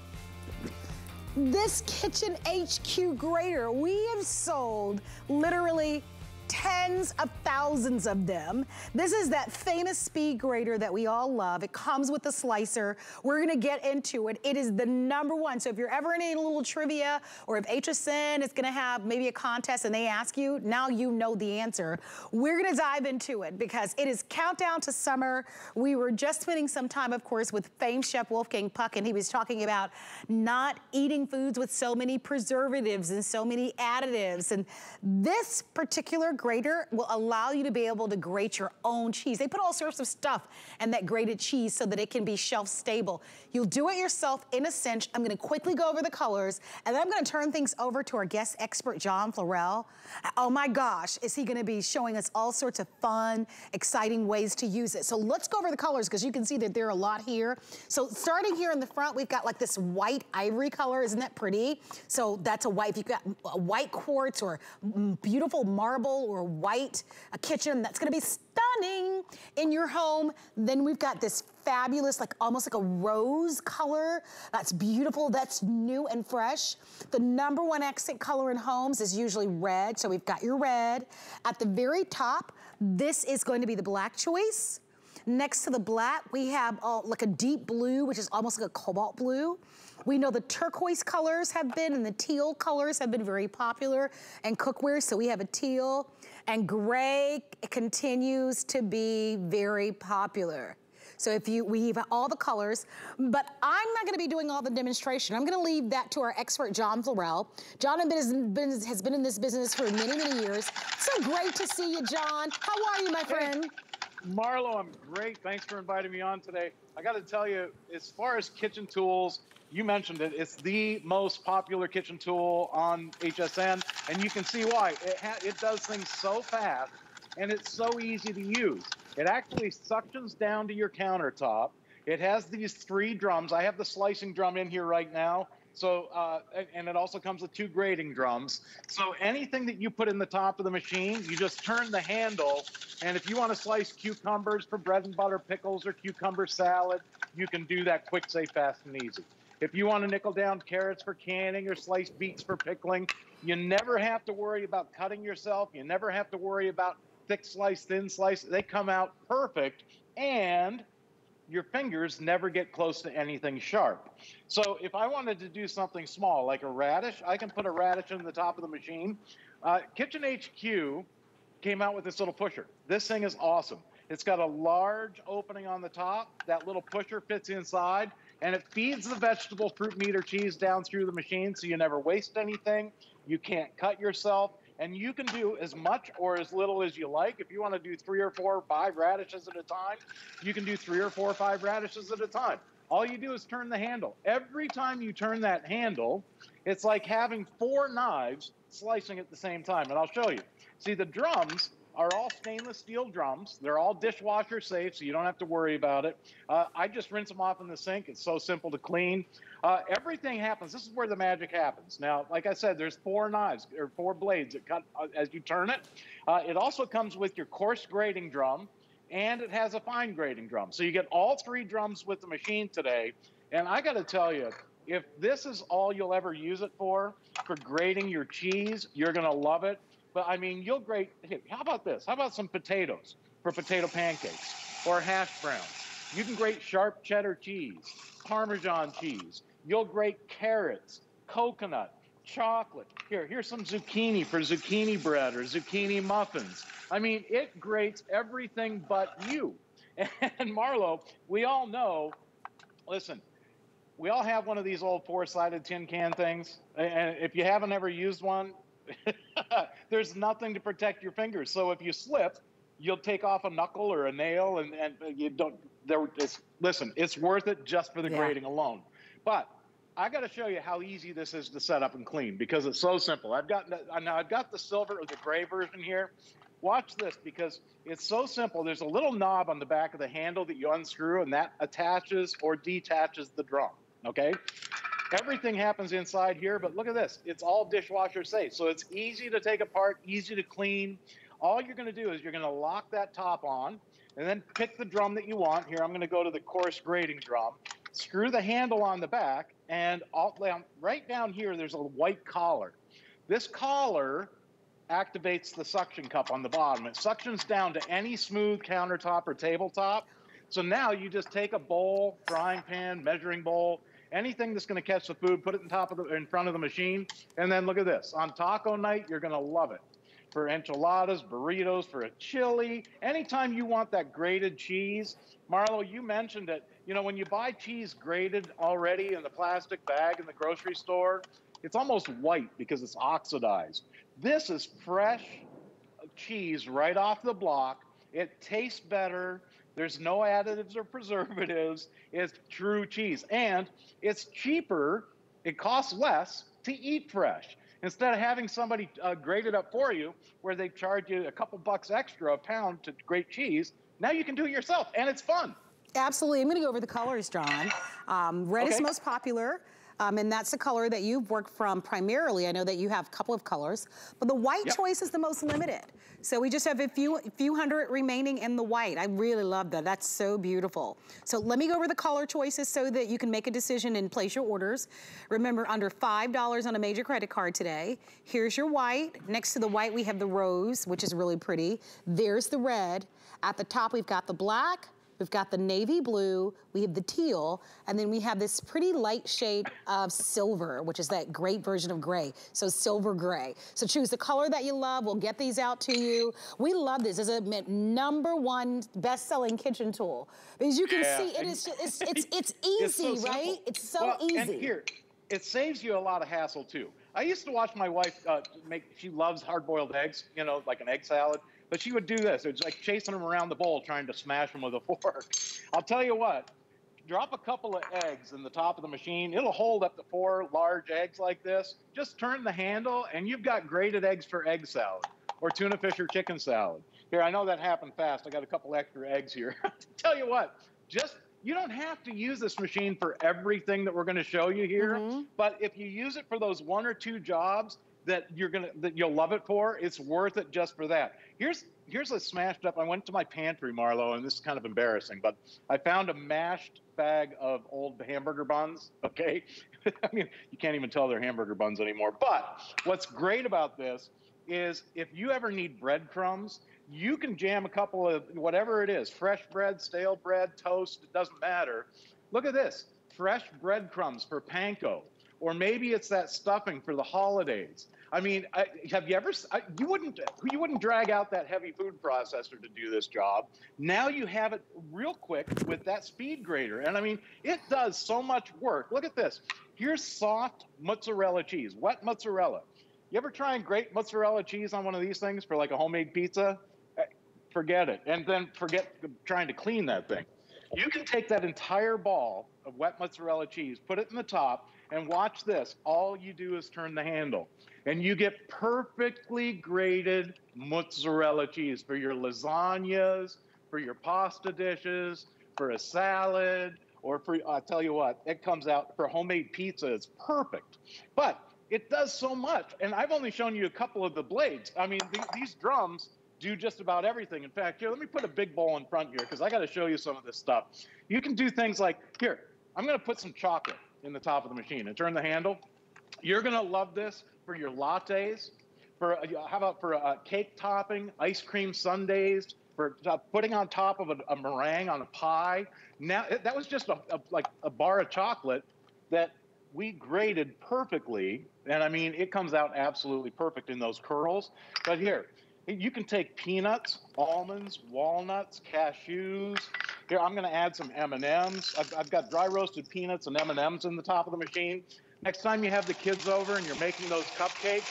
[SPEAKER 3] This Kitchen HQ grater, we have sold literally tens of thousands of them. This is that famous speed grater that we all love. It comes with a slicer. We're gonna get into it. It is the number one. So if you're ever in a little trivia or if HSN is gonna have maybe a contest and they ask you, now you know the answer. We're gonna dive into it because it is countdown to summer. We were just spending some time, of course, with famed chef Wolfgang Puck and he was talking about not eating foods with so many preservatives and so many additives. And this particular grater will allow you to be able to grate your own cheese. They put all sorts of stuff in that grated cheese so that it can be shelf stable. You'll do it yourself in a cinch. I'm gonna quickly go over the colors and then I'm gonna turn things over to our guest expert, Jon Florell. Oh my gosh, is he gonna be showing us all sorts of fun, exciting ways to use it. So let's go over the colors because you can see that there are a lot here. So starting here in the front, we've got like this white ivory color. Isn't that pretty? So that's a white, if you've got a white quartz or beautiful marble or white a kitchen, that's gonna be stunning in your home. Then we've got this fabulous, like almost like a rose color. That's beautiful, that's new and fresh. The number one accent color in homes is usually red, so we've got your red. At the very top, this is going to be the black choice. Next to the black, we have like a deep blue, which is almost like a cobalt blue. We know the turquoise colors have been and the teal colors have been very popular and cookware, so we have a teal. And gray continues to be very popular. So if you, we have all the colors, but I'm not gonna be doing all the demonstration. I'm gonna leave that to our expert, Jon Florell. Jon has been, has been in this business for many, many years. So great to see you, Jon. How are you, my friend?
[SPEAKER 7] Hey, Marlo, I'm great. Thanks for inviting me on today. I gotta tell you, as far as kitchen tools, you mentioned it, it's the most popular kitchen tool on HSN, and you can see why. It, it does things so fast, and it's so easy to use. It actually suctions down to your countertop. It has these three drums. I have the slicing drum in here right now. So, uh, and it also comes with two grating drums. So anything that you put in the top of the machine, you just turn the handle. And if you want to slice cucumbers for bread and butter pickles or cucumber salad, you can do that quick, safe, fast, and easy. If you want to nickel down carrots for canning or sliced beets for pickling, you never have to worry about cutting yourself. You never have to worry about thick slice, thin slice, they come out perfect and your fingers never get close to anything sharp. So if I wanted to do something small, like a radish, I can put a radish in the top of the machine. Uh, Kitchen HQ came out with this little pusher. This thing is awesome. It's got a large opening on the top. That little pusher fits inside and it feeds the vegetable, fruit, meat, or cheese down through the machine so you never waste anything. You can't cut yourself and you can do as much or as little as you like. If you want to do three or four or five radishes at a time, you can do three or four or five radishes at a time. All you do is turn the handle. Every time you turn that handle, it's like having four knives slicing at the same time. And I'll show you. See, the drums are all stainless steel drums. They're all dishwasher safe, so you don't have to worry about it. Uh, I just rinse them off in the sink. It's so simple to clean. Uh, everything happens. This is where the magic happens. Now, like I said, there's four knives or four blades that cut uh, as you turn it. Uh, it also comes with your coarse grating drum, and it has a fine grating drum. So you get all three drums with the machine today. And I got to tell you, if this is all you'll ever use it for, for grating your cheese, you're going to love it. But I mean, you'll grate. How about this? How about some potatoes for potato pancakes or hash browns? You can grate sharp cheddar cheese, Parmesan cheese. You'll grate carrots, coconut, chocolate. Here, here's some zucchini for zucchini bread or zucchini muffins. I mean, it grates everything but you. [laughs] And Marlo, we all know, listen, we all have one of these old four-sided tin can things. And if you haven't ever used one, [laughs] there's nothing to protect your fingers. So if you slip, you'll take off a knuckle or a nail and, and you don't there it's listen it's worth it just for the yeah. grating alone. But i got to show you how easy this is to set up and clean because it's so simple. I've got now i've got the silver or the gray version here. Watch this because it's so simple. There's a little knob on the back of the handle that you unscrew and that attaches or detaches the drum okay everything happens inside here but look at this it's all dishwasher safe so it's easy to take apart easy to clean all you're going to do is you're going to lock that top on and then pick the drum that you want. Here, I'm going to go to the coarse grating drum. Screw the handle on the back, and all, right down here, there's a white collar. This collar activates the suction cup on the bottom. It suctions down to any smooth countertop or tabletop. So now you just take a bowl, frying pan, measuring bowl, anything that's going to catch the food, put it in top of the, in front of the machine, and then look at this. On taco night, you're going to love it for enchiladas, burritos, for a chili. Anytime you want that grated cheese, Marlo, you mentioned it. You know, when you buy cheese grated already in the plastic bag in the grocery store, it's almost white because it's oxidized. This is fresh cheese right off the block. It tastes better. There's no additives or preservatives. It's true cheese. And it's cheaper, it costs less to eat fresh. Instead of having somebody uh, grate it up for you, where they charge you a couple bucks extra a pound to grate cheese, now you can do it yourself, and it's fun.
[SPEAKER 3] Absolutely. I'm going to go over the colors, Jon. Um, red okay. is most popular. Um, and that's the color that you've worked from primarily. I know that you have a couple of colors, but the white
[SPEAKER 7] Yep.
[SPEAKER 3] choice is the most limited. So we just have a few, few hundred remaining in the white. I really love that. That's so beautiful. So let me go over the color choices so that you can make a decision and place your orders. Remember, under $5 on a major credit card today. Here's your white. Next to the white, we have the rose, which is really pretty. There's the red. At the top, we've got the black, We've got the navy blue, we have the teal, and then we have this pretty light shade of silver, which is that great version of gray. So silver gray. So choose the color that you love. We'll get these out to you. We love this. This is a number one best-selling kitchen tool. Because you can
[SPEAKER 7] Yeah,
[SPEAKER 3] see it is, just, it's, [laughs] it's, it's
[SPEAKER 7] It's so
[SPEAKER 3] easy, right? It's so
[SPEAKER 7] Well,
[SPEAKER 3] easy.
[SPEAKER 7] And here, it saves you a lot of hassle too. I used to watch my wife uh, make. She loves hard-boiled eggs, you know, like an egg salad. But she would do this. It's like chasing them around the bowl, trying to smash them with a [laughs] fork. I'll tell you what. Drop a couple of eggs in the top of the machine. It'll hold up to four large eggs like this. Just turn the handle, and you've got grated eggs for egg salad or tuna fish or chicken salad. Here, I know that happened fast. I got a couple extra eggs here. [laughs] tell you what, just you don't have to use this machine for everything that we're going to show you here.
[SPEAKER 3] Mhm.
[SPEAKER 7] But if you use it for those one or two jobs that you're gonna that you'll love it for, it's worth it just for that. Here's here's a smashed up. I went to my pantry, Marlo, and this is kind of embarrassing, but I found a mashed bag of old hamburger buns. [laughs] Okay, I mean you can't even tell they're hamburger buns anymore. But what's great about this is if you ever need breadcrumbs, you can jam a couple of whatever it is, fresh bread, stale bread, toast, it doesn't matter. Look at this, fresh breadcrumbs for panko, or maybe it's that stuffing for the holidays. I mean, I, have you ever? I, you wouldn't. You wouldn't drag out that heavy food processor to do this job. Now you have it real quick with that speed grater, and I mean, it does so much work. Look at this. Here's soft mozzarella cheese, wet mozzarella. You ever try and grate mozzarella cheese on one of these things for like a homemade pizza? Eh, Forget it, and then forget trying to clean that thing. You can take that entire ball of wet mozzarella cheese, put it in the top, and watch this. All you do is turn the handle, and you get perfectly grated mozzarella cheese for your lasagnas, for your pasta dishes, for a salad, or for, I'll tell you what, it comes out for homemade pizza. It's perfect. But it does so much. And I've only shown you a couple of the blades. I mean, th- these drums do just about everything. In fact, here, let me put a big bowl in front here because I got to show you some of this stuff. You can do things like here, I'm going to put some chocolate in the top of the machine and turn the handle. You're going to love this for your lattes. For uh, how about for a cake topping, ice cream sundaes, for uh, putting on top of a, a meringue on a pie. Now that was just a, a like a bar of chocolate that we grated perfectly, and I mean it comes out absolutely perfect in those curls. But here, you can take peanuts, almonds, walnuts, cashews. Here, I'm going to add some M&Ms. I've, I've got dry roasted peanuts and M&Ms in the top of the machine. Next time you have the kids over and you're making those cupcakes,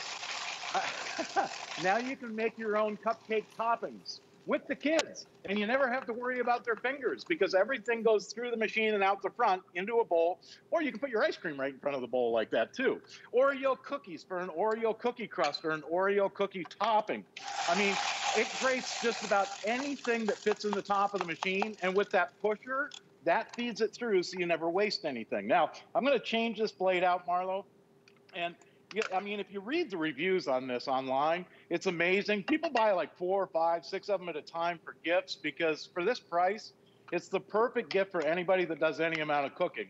[SPEAKER 7] [laughs] now you can make your own cupcake toppings with the kids, and you never have to worry about their fingers because everything goes through the machine and out the front into a bowl. Or you can put your ice cream right in front of the bowl like that too. Oreo cookies for an Oreo cookie crust or an Oreo cookie topping. I mean, it grates just about anything that fits in the top of the machine, and with that pusher, that feeds it through so you never waste anything. Now, I'm going to change this blade out, Marlo, and I mean, if you read the reviews on this online, it's amazing. People buy like four, five, six of them at a time for gifts because for this price, it's the perfect gift for anybody that does any amount of cooking.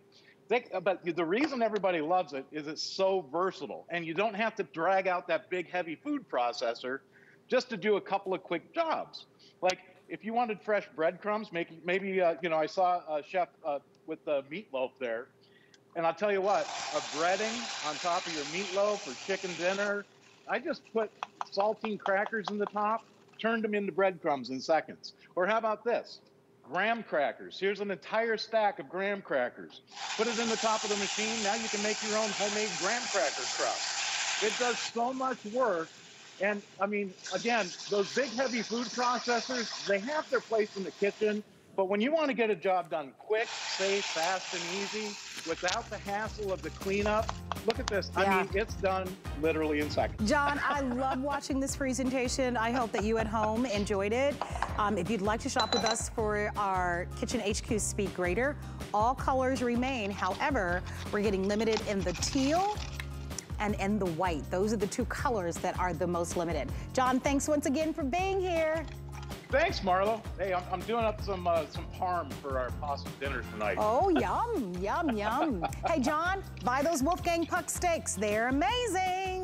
[SPEAKER 7] But the reason everybody loves it is it's so versatile, and you don't have to drag out that big, heavy food processor just to do a couple of quick jobs. Like if you wanted fresh breadcrumbs, maybe, maybe uh, you know, I saw a chef uh, with the meatloaf there. And I'll tell you what, a breading on top of your meatloaf or chicken dinner, I just put saltine crackers in the top, turned them into breadcrumbs in seconds. Or how about this? Graham crackers. Here's an entire stack of graham crackers. Put it in the top of the machine. Now you can make your own homemade graham cracker crust. It does so much work. And I mean, again, those big heavy food processors, they have their place in the kitchen. But when you want to get a job done quick, safe, fast, and easy, without the hassle of the cleanup. Look at this. I mean, it's done literally in seconds.
[SPEAKER 3] Jon, I [laughs] love watching this presentation. I hope that you at home enjoyed it. Um, if you'd like to shop with us for our Kitchen HQ Speed Grater, all colors remain. However, we're getting limited in the teal and in the white. Those are the two colors that are the most limited. Jon, thanks once again for being here.
[SPEAKER 7] Thanks, Marlo. Hey, I'm, I'm doing up some uh, some parm for our possum dinner tonight.
[SPEAKER 3] Oh, [laughs] yum, yum, yum. Hey, Jon, buy those Wolfgang Puck steaks. They're amazing.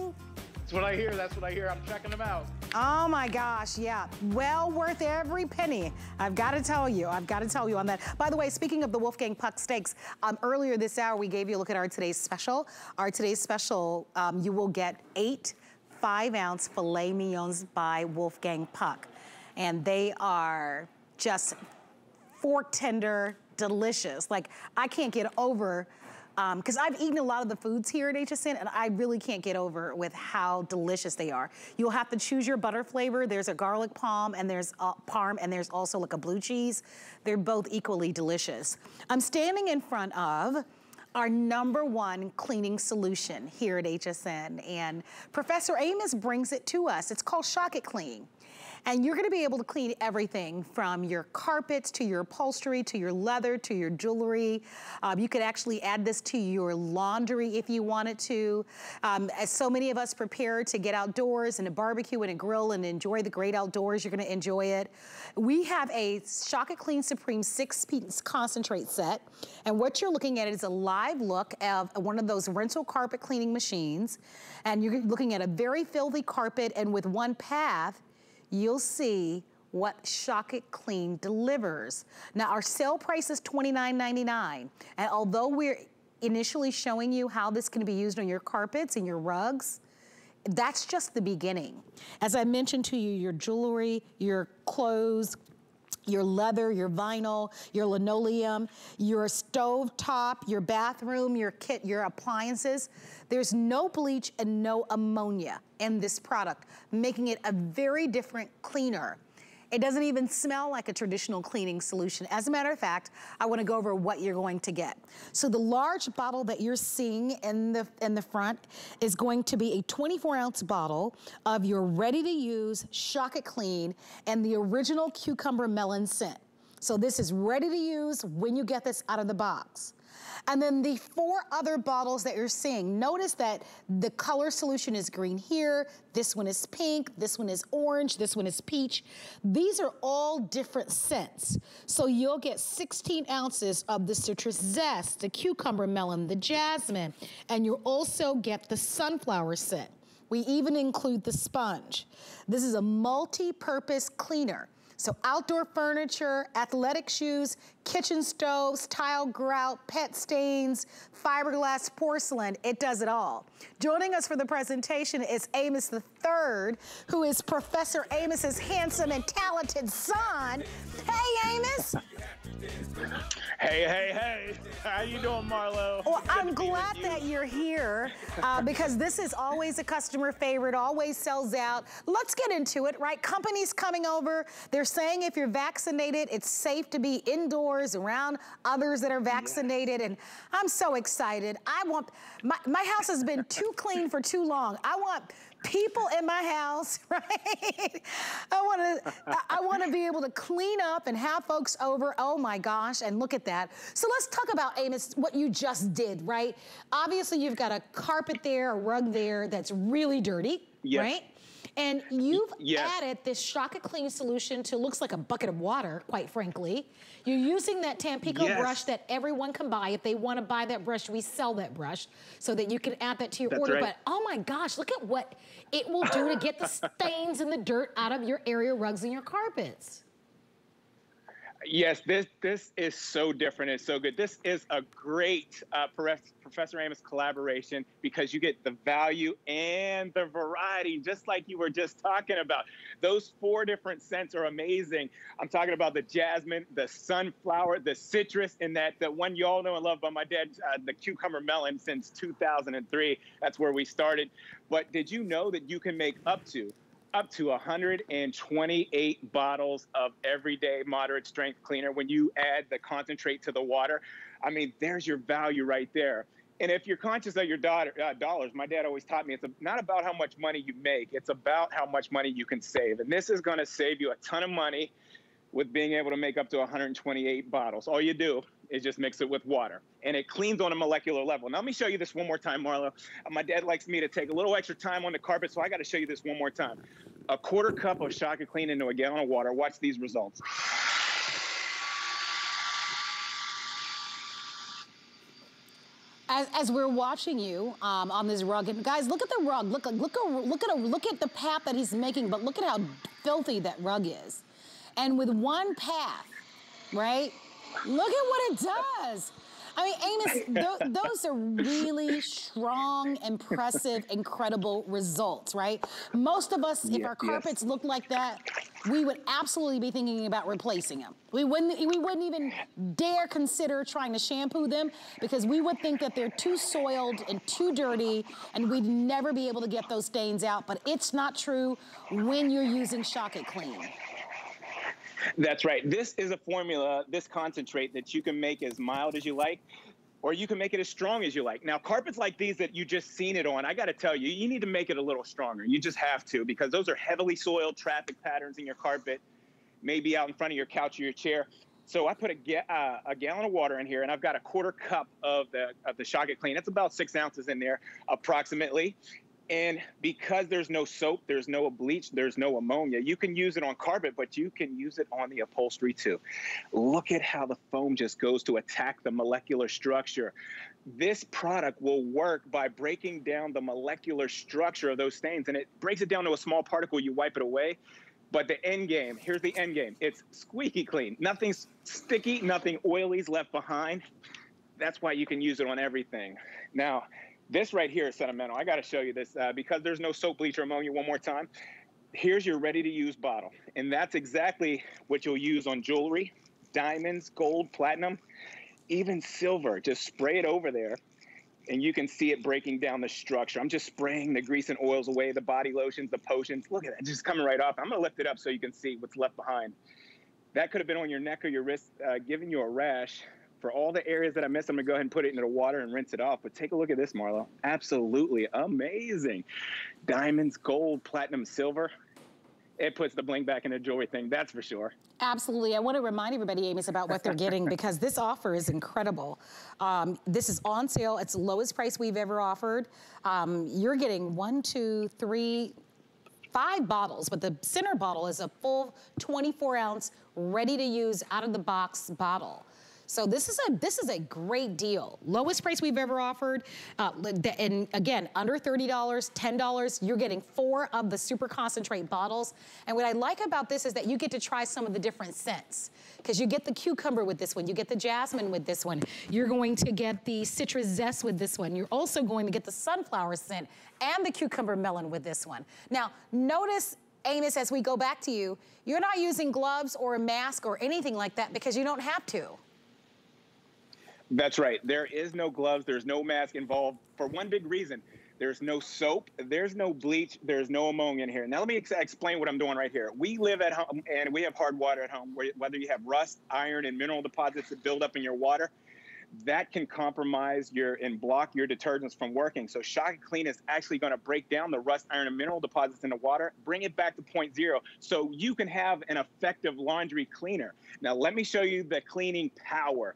[SPEAKER 7] That's what I hear. That's what I hear. I'm checking them out.
[SPEAKER 3] Oh my gosh, yeah. Well worth every penny. I've got to tell you, I've got to tell you on that. By the way, speaking of the Wolfgang Puck steaks, um, earlier this hour we gave you a look at our today's special. Our today's special, um, you will get eight five ounce filet mignons by Wolfgang Puck. And they are just fork tender, delicious. Like I can't get over, because I've eaten a lot of the foods here at HSN and I really can't get over with how delicious they are. You'll have to choose your butter flavor. There's a garlic palm and there's uh, parm and there's also like a blue cheese. They're both equally delicious. I'm standing in front of our number one cleaning solution here at HSN. And Professor Amos brings it to us. It's called Shock It Clean. And you're gonna be able to clean everything from your carpets to your upholstery to your leather to your jewelry. Um, you could actually add this to your laundry if you wanted to. Um, as so many of us prepare to get outdoors and a barbecue and a grill and enjoy the great outdoors, you're gonna enjoy it. We have a Shock Clean Supreme six piece concentrate set. And what you're looking at is a live look of one of those rental carpet cleaning machines. And you're looking at a very filthy carpet and with one path, you'll see what Shock It Clean delivers. Now, our sale price is $29.99. And although we're initially showing you how this can be used on your carpets and your rugs, that's just the beginning. As I mentioned to you, your jewelry, your clothes, your leather, your vinyl, your linoleum, your stove top, your bathroom, your kit, your appliances. There's no bleach and no ammonia in this product, making it a very different cleaner. It doesn't even smell like a traditional cleaning solution. As a matter of fact, I wanna go over what you're going to get. So the large bottle that you're seeing in the, in the front is going to be a 24 ounce bottle of your ready to use Shock It Clean and the original cucumber melon scent. So this is ready to use when you get this out of the box. And then the four other bottles that you're seeing, notice that the color solution is green here, this one is pink, this one is orange, this one is peach. These are all different scents. So you'll get 16 ounces of the citrus zest, the cucumber melon, the jasmine, and you'll also get the sunflower scent. We even include the sponge. This is a multi-purpose cleaner. So outdoor furniture, athletic shoes, kitchen stoves, tile grout, pet stains, fiberglass porcelain, it does it all. Joining us for the presentation is Amos the Third, who is Professor Amos's handsome and talented son. Hey, Amos.
[SPEAKER 8] Hey, hey, hey. How you doing, Marlo?
[SPEAKER 3] Well, I'm glad that you're here uh, because this is always a customer favorite, always sells out. Let's get into it, right? Companies coming over, they're saying if you're vaccinated, it's safe to be indoors around others that are vaccinated. And I'm so excited. I want, my, my house has been too clean for too long. I want people in my house, [laughs] right? I want to I want to be able to clean up and have folks over. Oh my gosh, and look at that. So let's talk about Amos what you just did, right? Obviously you've got a carpet there, a rug there that's really dirty,
[SPEAKER 8] Yes.
[SPEAKER 3] right? And you've
[SPEAKER 8] yes.
[SPEAKER 3] added this Shock It Clean solution to looks like a bucket of water, quite frankly. You're using that Tampico
[SPEAKER 8] Yes.
[SPEAKER 3] brush that everyone can buy. If they want to buy that brush, we sell that brush so that you can add that to your
[SPEAKER 8] That's
[SPEAKER 3] order.
[SPEAKER 8] right.
[SPEAKER 3] But oh my gosh, look at what it will do to get the [laughs] stains and the dirt out of your area rugs and your carpets.
[SPEAKER 8] Yes, this this is so different. It's so good. This is a great uh, Prof- Professor Amos collaboration because you get the value and the variety, just like you were just talking about. Those four different scents are amazing. I'm talking about the jasmine, the sunflower, the citrus, and that the one you all know and love by my dad, uh, the cucumber melon since 2003. That's where we started. But did you know that you can make up to up to 128 bottles of everyday moderate strength cleaner when you add the concentrate to the water. I mean, there's your value right there. And if you're conscious of your daughter, uh, dollars, my dad always taught me it's not about how much money you make, it's about how much money you can save. And this is going to save you a ton of money with being able to make up to 128 bottles. All you do is just mix it with water and it cleans on a molecular level. Now, let me show you this one more time, Marlo. My dad likes me to take a little extra time on the carpet, so I got to show you this one more time. A quarter cup of Shock and Clean into a gallon of water. Watch these results.
[SPEAKER 3] As, as, we're watching you um, on this rug, and guys, look at the rug. Look, look, look at, a, look at the path that he's making, but look at how filthy that rug is. And with one path, right? Look at what it does. I mean, Amos, th those are really strong, impressive, incredible results, right? Most of us, if our carpets yes. look like that, we would absolutely be thinking about replacing them. We wouldn't, we wouldn't even dare consider trying to shampoo them because we would think that they're too soiled and too dirty and we'd never be able to get those stains out. But it's not true when you're using Shock It Clean.
[SPEAKER 8] That's right. This is a formula, this concentrate that you can make as mild as you like, or you can make it as strong as you like. Now, carpets like these that you just seen it on, I got to tell you, you need to make it a little stronger. You just have to because those are heavily soiled traffic patterns in your carpet, maybe out in front of your couch or your chair. So I put a, uh, a gallon of water in here, and I've got a quarter cup of the of the Shock It Clean. It's about six ounces in there, approximately. And because there's no soap, there's no bleach, there's no ammonia, you can use it on carpet, but you can use it on the upholstery too. Look at how the foam just goes to attack the molecular structure. This product will work by breaking down the molecular structure of those stains, and it breaks it down to a small particle. You wipe it away. But the end game, here's the end game. It's squeaky clean. Nothing's sticky, nothing oily's left behind. That's why you can use it on everything. Now, this right here is sentimental. I got to show you this uh, because there's no soap, bleach, or ammonia. One more time. Here's your ready-to-use bottle, and that's exactly what you'll use on jewelry, diamonds, gold, platinum, even silver. Just spray it over there, and you can see it breaking down the structure. I'm just spraying the grease and oils away, the body lotions, the potions. Look at that, just coming right off. I'm gonna lift it up so you can see what's left behind. That could have been on your neck or your wrist, uh, giving you a rash for all the areas that I missed, I'm gonna go ahead and put it into the water and rinse it off. But take a look at this, Marlo. Absolutely amazing. Diamonds, gold, platinum, silver. It puts the bling back in the jewelry thing, that's for sure.
[SPEAKER 3] Absolutely. I want to remind everybody, Amos, about what they're getting [laughs] because this offer is incredible. Um, this is on sale. It's the lowest price we've ever offered. Um, you're getting one, two, three, five bottles, but the center bottle is a full 24 ounce, ready to use out of the box bottle. So this is a this is a great deal. Lowest price we've ever offered. Uh, and again, under $30, $10, you're getting four of the super concentrate bottles. And what I like about this is that you get to try some of the different scents because you get the cucumber with this one, you get the jasmine with this one, you're going to get the citrus zest with this one, you're also going to get the sunflower scent and the cucumber melon with this one. Now, notice Amos, as we go back to you, you're not using gloves or a mask or anything like that because you don't have to.
[SPEAKER 8] That's right. There is no gloves. There's no mask involved for one big reason. There's no soap. There's no bleach. There's no ammonia in here. Now, let me ex explain what I'm doing right here. We live at home and we have hard water at home, whether you have rust, iron, and mineral deposits that build up in your water that can compromise your and block your detergents from working. So Shock Clean is actually going to break down the rust, iron, and mineral deposits in the water, bring it back to point zero, so you can have an effective laundry cleaner. Now let me show you the cleaning power.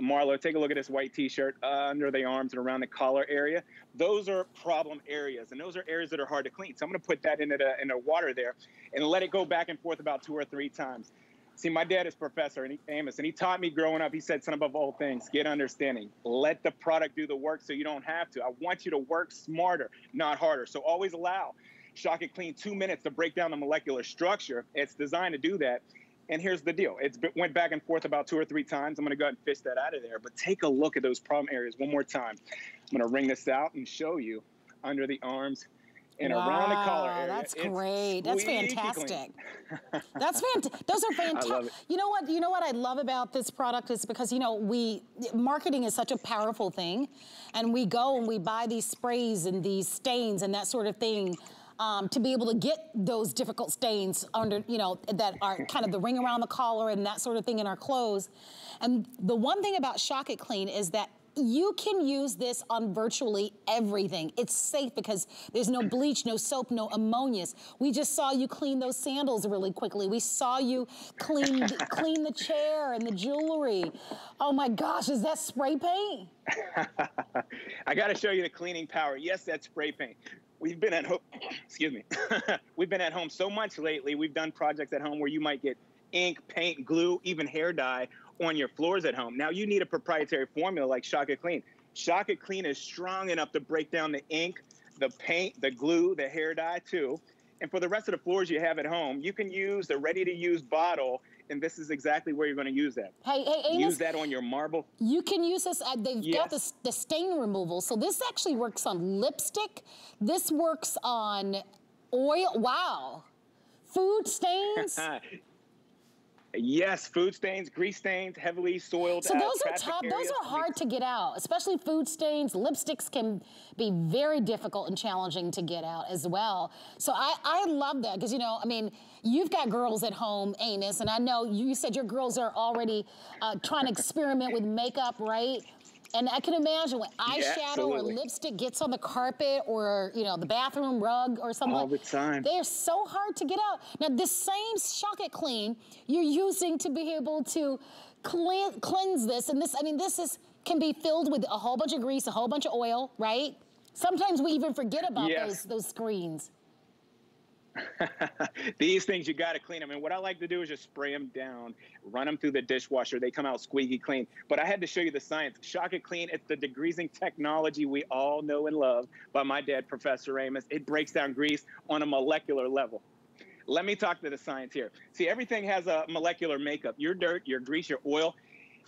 [SPEAKER 8] Marlo, take a look at this white T-shirt uh, under the arms and around the collar area. Those are problem areas, and those are areas that are hard to clean. So I'm going to put that into the in the water there, and let it go back and forth about two or three times. See, my dad is professor and he, Amos, and he taught me growing up. He said, "Son above all things, get understanding. Let the product do the work, so you don't have to. I want you to work smarter, not harder. So always allow Shock It Clean two minutes to break down the molecular structure. It's designed to do that. And here's the deal: it's been, went back and forth about two or three times. I'm going to go ahead and fish that out of there. But take a look at those problem areas one more time. I'm going to wring this out and show you under the arms and
[SPEAKER 3] wow,
[SPEAKER 8] around the collar area.
[SPEAKER 3] That's great. That's fantastic. [laughs] that's fantastic. Those are fantastic. You know what? You know what I love about this product is because you know we marketing is such a powerful thing, and we go and we buy these sprays and these stains and that sort of thing. um, to be able to get those difficult stains under, you know, that are kind of the ring around the collar and that sort of thing in our clothes. And the one thing about Shock It Clean is that you can use this on virtually everything. It's safe because there's no bleach, no soap, no ammonias. We just saw you clean those sandals really quickly. We saw you clean, [laughs] clean the chair and the jewelry. Oh my gosh, is that spray paint? [laughs]
[SPEAKER 8] I got to show you the cleaning power. Yes, that's spray paint. We've been at home, excuse me. [laughs] We've been at home so much lately. We've done projects at home where you might get ink, paint, glue, even hair dye on your floors at home. Now you need a proprietary formula like Shock It Clean. Shock It Clean is strong enough to break down the ink, the paint, the glue, the hair dye too. And for the rest of the floors you have at home, you can use the ready to use bottle and this is exactly where you're going to use that.
[SPEAKER 3] Hey, hey, Amos,
[SPEAKER 8] use that on your marble.
[SPEAKER 3] You can use this. Uh, they've yes. got the, the stain removal, so this actually works on lipstick. This works on oil. Wow, food stains. [laughs]
[SPEAKER 8] Yes, food stains, grease stains, heavily soiled.
[SPEAKER 3] So those are tough. Those are hard to get out, especially food stains. Lipsticks can be very difficult and challenging to get out as well. So I, I love that because you know, I mean, you've got girls at home, Amos, and I know you said your girls are already uh, trying to experiment with makeup, right? And I can imagine when eyeshadow yeah, or lipstick gets on the carpet or, you know, the bathroom rug or something.
[SPEAKER 8] All the time.
[SPEAKER 3] They are so hard to get out. Now, this same Shock It Clean you're using to be able to clean, cleanse this. And this, I mean, this is can be filled with a whole bunch of grease, a whole bunch of oil, right? Sometimes we even forget about yes. those, those screens. [laughs]
[SPEAKER 8] These things you got to clean them. And what I like to do is just spray them down, run them through the dishwasher. They come out squeaky clean. But I had to show you the science. Shock It Clean, it's the degreasing technology we all know and love by my dad, Professor Amos. It breaks down grease on a molecular level. Let me talk to the science here. See, everything has a molecular makeup. Your dirt, your grease, your oil,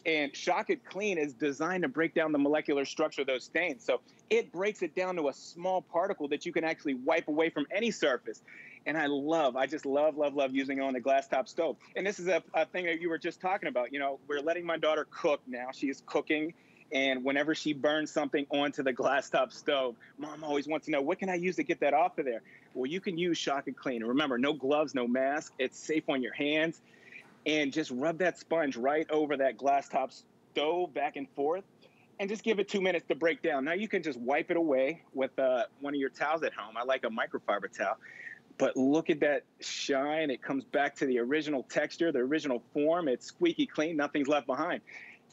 [SPEAKER 8] and Shock It Clean is designed to break down the molecular structure of those stains. So it breaks it down to a small particle that you can actually wipe away from any surface. And I love, I just love, love, love using it on the glass top stove. And this is a, a thing that you were just talking about. You know, we're letting my daughter cook now. She is cooking and whenever she burns something onto the glass top stove, mom always wants to know what can I use to get that off of there. Well, you can use Shock and Clean. Remember, no gloves, no mask. It's safe on your hands and just rub that sponge right over that glass top stove back and forth and just give it two minutes to break down. Now you can just wipe it away with uh, one of your towels at home. I like a microfiber towel. But look at that shine. It comes back to the original texture, the original form. It's squeaky clean, nothing's left behind.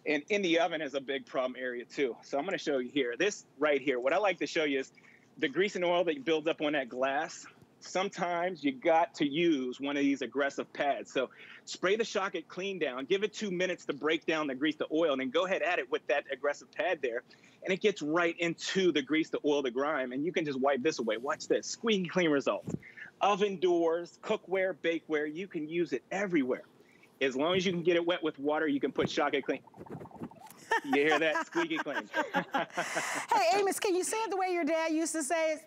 [SPEAKER 8] And in the oven is a big problem area too. So I'm going to show you here. This right here, what I like to show you is the grease and oil that builds up on that glass sometimes you got to use one of these aggressive pads. So spray the Shock It Clean down, give it two minutes to break down the grease, the oil, and then go ahead at it with that aggressive pad there. And it gets right into the grease, the oil, the grime, and you can just wipe this away. Watch this, squeaky clean results. Oven doors, cookware, bakeware, you can use it everywhere. As long as you can get it wet with water, you can put Shock It Clean. You hear that? [laughs] Squeaky clean.
[SPEAKER 3] hey, Amos, can you say it the way your dad used to say it?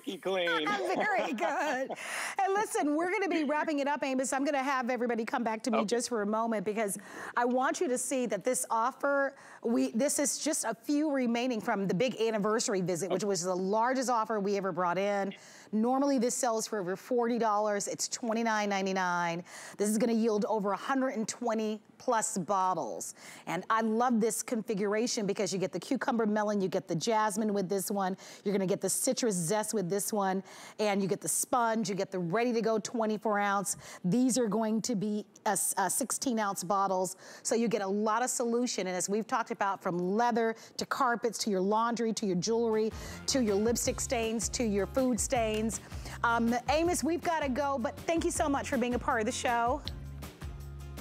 [SPEAKER 8] Squeaky clean. [laughs]
[SPEAKER 3] Very good. And listen, we're going to be [laughs] wrapping it up, Amos. I'm going to have everybody come back to me okay. just for a moment because I want you to see that this offer, we this is just a few remaining from the big anniversary visit, okay. which was the largest offer we ever brought in. Normally this sells for over $40. It's $29.99. This is gonna yield over 120 plus bottles. And I love this configuration because you get the cucumber melon, you get the jasmine with this one, you're gonna get the citrus zest with this one, and you get the sponge, you get the ready to go 24 ounce. These are going to be a, a 16 ounce bottles. So you get a lot of solution. And as we've talked about from leather to carpets to your laundry to your jewelry to your lipstick stains to your food stains um, Amos, we've got to go, but thank you so much for being a part of the show.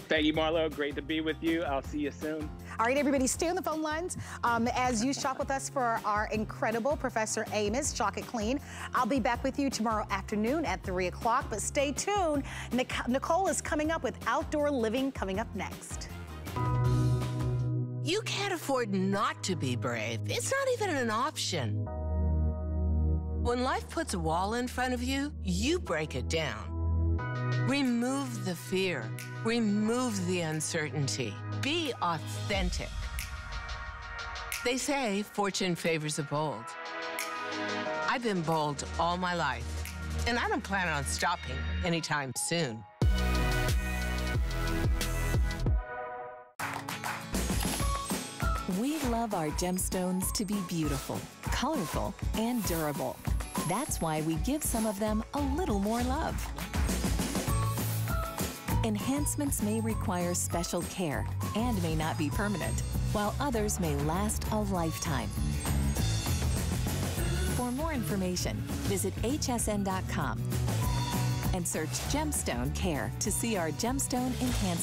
[SPEAKER 8] Thank you, Marlo. Great to be with you. I'll see you soon.
[SPEAKER 3] All right, everybody, stay on the phone lines um, as you shop with us for our incredible Professor Amos Shock It Clean. I'll be back with you tomorrow afternoon at 3 o'clock, but stay tuned. Nic Nicole is coming up with outdoor living coming up next.
[SPEAKER 9] You can't afford not to be brave. It's not even an option. When life puts a wall in front of you, you break it down. Remove the fear. Remove the uncertainty. Be authentic. They say fortune favors the bold. I've been bold all my life, and I don't plan on stopping anytime soon.
[SPEAKER 6] We love our gemstones to be beautiful, colorful, and durable. That's why we give some of them a little more love. Enhancements may require special care and may not be permanent, while others may last a lifetime. For more information, visit hsn.com and search Gemstone Care to see our gemstone enhancement.